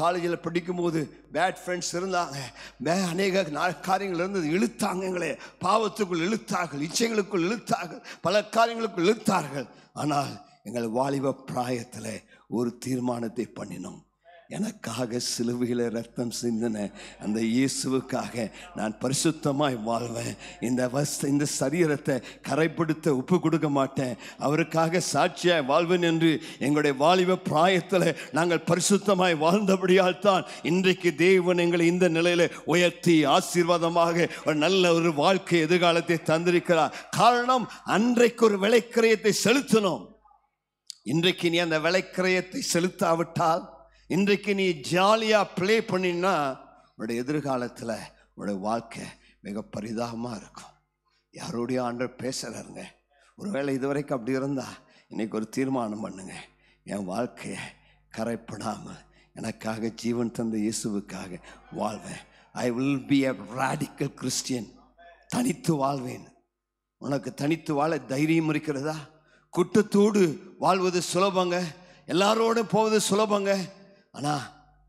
காலேஜில் படிக்கும்போது பேட் ஃப்ரெண்ட்ஸ் இருந்தாங்க. வே அநேக காரியங்கள் இருந்தது இழுத்தாங்க எங்களை. பாவத்துக்குள் இழுத்தார்கள் இச்சைகளுக்குள் இழுத்தார்கள் பல காரியங்களுக்குள் இழுத்தார்கள். ஆனால் எங்கள் வாலிப பிராயத்தில் ஒரு தீர்மானத்தை பண்ணினோம். எனக்காக சிலுவையில் ரத்தம் சிந்தின அந்த இயேசுவுக்காக நான் பரிசுத்தமாய் வாழ்வேன். இந்த வஸ் இந்த சரீரத்தை கரைப்படுத்த உப்பு கொடுக்க மாட்டேன். அவருக்காக சாட்சியாய் வாழ்வேன் என்று எங்களுடைய வாலிப பிராயத்தில் நாங்கள் பரிசுத்தமாய் வாழ்ந்தபடியால் தான் இன்றைக்கு தேவன் எங்களை இந்த நிலையில் உயர்த்தி ஆசீர்வாதமாக ஒரு நல்ல ஒரு வாழ்க்கை எதிர்காலத்தை தந்திருக்கிறார். காரணம் அன்றைக்கு ஒரு விலைக்கிரயத்தை செலுத்தணும். இன்றைக்கு நீ அந்த விலைக்கிரயத்தை செலுத்தாவிட்டால் இன்றைக்கு நீ ஜாலியாக ப்ளே பண்ணினா உன்னுடைய எதிர்காலத்தில் உன்னுடைய வாழ்க்கை மிக பரிதாபமாக இருக்கும். யாரோடைய ஆண்டர் பேசுகிறாருங்க ஒருவேளை இதுவரைக்கும் அப்படி இருந்தா இன்றைக்கி ஒரு தீர்மானம் பண்ணுங்க. என் வாழ்க்கையை கரைப்படாமல் எனக்காக ஜீவன் தந்த இயேசுவுக்காக வாழ்வேன். I will be a radical Christian தனித்து வாழ்வேன். உனக்கு தனித்து வாழ தைரியம் இருக்கிறதா? குட்டத்தோடு வாழ்வது சுலபங்க. எல்லாரோடும் போவது சுலபங்க. ஆனால்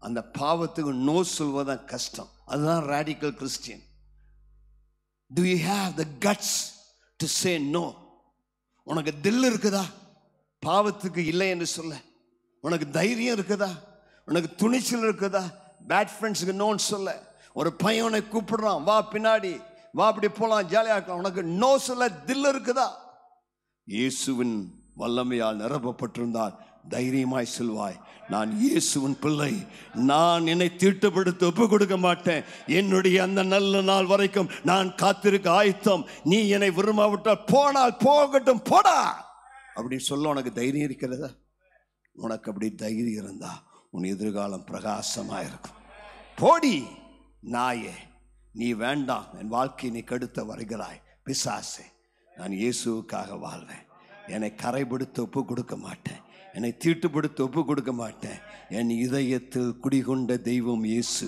அந்த பாவத்துக்கு நோ சொல்வதான் கஷ்டம். அதுதான் radical Christian do you have the guts to say no உனக்கு தில் இருக்குதா? பாவத்துக்கு இல்லை என்று சொல்ல. உனக்கு தைரியம் இருக்குதா? உனக்கு துணிச்சல் இருக்குதா? பேட் ஃப்ரெண்ட்ஸுக்கு நோன்னு சொல்ல. ஒரு பையன் உனக்கு கூப்பிடுறான் வா பின்னாடி வா அப்படி போகலாம் ஜாலியாக இருக்கலாம். உனக்கு நோ சொல்ல தில் இருக்குதா? இயேசுவின் வல்லமையால் நிரப்பப்பட்டிருந்தால் தைரியமாய் சொல்வாய் நான் இயேசுவின் பிள்ளை. நான் என்னை தீட்டுப்படுத்தி ஒப்பு கொடுக்க மாட்டேன். என்னுடைய அந்த நல்ல நாள் வரைக்கும் நான் காத்திருக்க ஆயத்தம். நீ என்னை விரும்பாவிட்டால் போனால் போகட்டும் போடா. அப்படி சொல்ல உனக்கு தைரியம் இருக்கிறதா? உனக்கு அப்படி தைரியம் இருந்தா உன் எதிர்காலம் பிரகாசமாக இருக்கும் போடி நாயே நீ வேண்டாம். என் வாழ்க்கையை நீ கெடுத்த வருகிறாய். பிசாசே நான் இயேசுவுக்காக வாழ்வேன். என்னை கரைபிடித்து ஒப்பு கொடுக்க மாட்டேன். என்னை தீட்டுப்படுத்த ஒப்பு கொடுக்க மாட்டேன். என் இதயத்தில் குடிகொண்ட தெய்வம் இயேசு.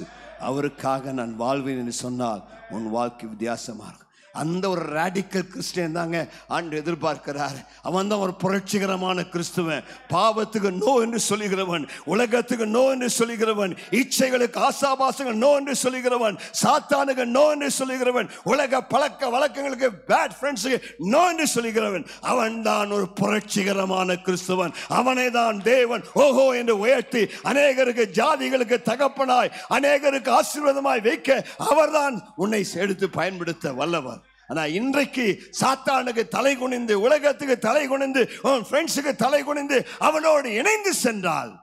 அவருக்காக நான் வாழ்வேன் என்று சொன்னால் உன் வாழ்க்கை வித்தியாசமாக இருக்கும். அந்த ஒரு ரேடிக்கல் கிறிஸ்டியன் தாங்க ஆண்டு எதிர்பார்க்கிறார். அவன் தான் ஒரு புரட்சிகரமான கிறிஸ்துவன். பாவத்துக்கு நோ என்று சொல்லுகிறவன் உலகத்துக்கு நோ என்று சொல்லுகிறவன் இச்சைகளுக்கு ஆசாபாசங்கள் நோ என்று சொல்லுகிறவன் சாத்தானுக்கு நோ என்று சொல்லுகிறவன் உலக பழக்க வழக்கங்களுக்கு பேட் ஃப்ரெண்ட்ஸுக்கு நோ என்று சொல்லுகிறவன். அவன் தான் ஒரு புரட்சிகரமான கிறிஸ்துவன். அவனை தான் தேவன் ஓஹோ என்று உயர்த்தி அநேகருக்கு ஜாதிகளுக்கு தகப்பனாய் அநேகருக்கு ஆசீர்வாதமாய் வைக்க அவர்தான் உன்னை எடுத்து பயன்படுத்த வல்லவர். ஆனா இன்றைக்கு சாத்தானுக்கு தலை குனிந்து உலகத்துக்கு தலை குனிந்து உன் ஃப்ரெண்ட்ஸுக்கு தலை குனிந்து அவனோடு இணைந்து சென்றால்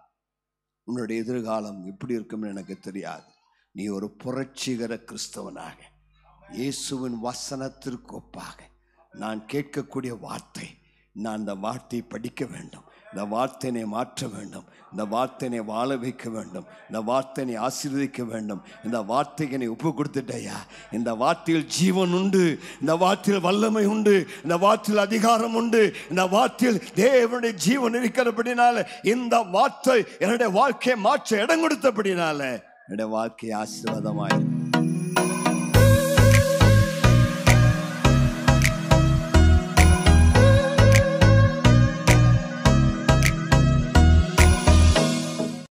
உன்னுடைய எதிர்காலம் எப்படி இருக்கும்னு எனக்கு தெரியாது. நீ ஒரு புரட்சிகர கிறிஸ்தவனாக. இயேசுவின் வசனத்திற்கு ஒப்பாக நான் கேட்கக்கூடிய வார்த்தை நான் அந்த வார்த்தையை படிக்க வேண்டும். இந்த வார்த்தையினை மாற்ற வேண்டும். இந்த வார்த்தையினை வாழ வைக்க வேண்டும். இந்த வார்த்தையினை ஆசீர்வதிக்க வேண்டும். இந்த வார்த்தைக்கு நீ ஒப்பு கொடுத்துட்டையா இந்த வார்த்தையில் ஜீவன் உண்டு. இந்த வார்த்தையில் வல்லமை உண்டு. இந்த வார்த்தையில் அதிகாரம் உண்டு. இந்த வார்த்தையில் தேவனுடைய ஜீவன் இருக்கிறபடினால இந்த வார்த்தை என்னுடைய வாழ்க்கையை மாற்ற இடம் கொடுத்தபடினால என்னுடைய வாழ்க்கை ஆசீர்வாதமாயிருக்கும்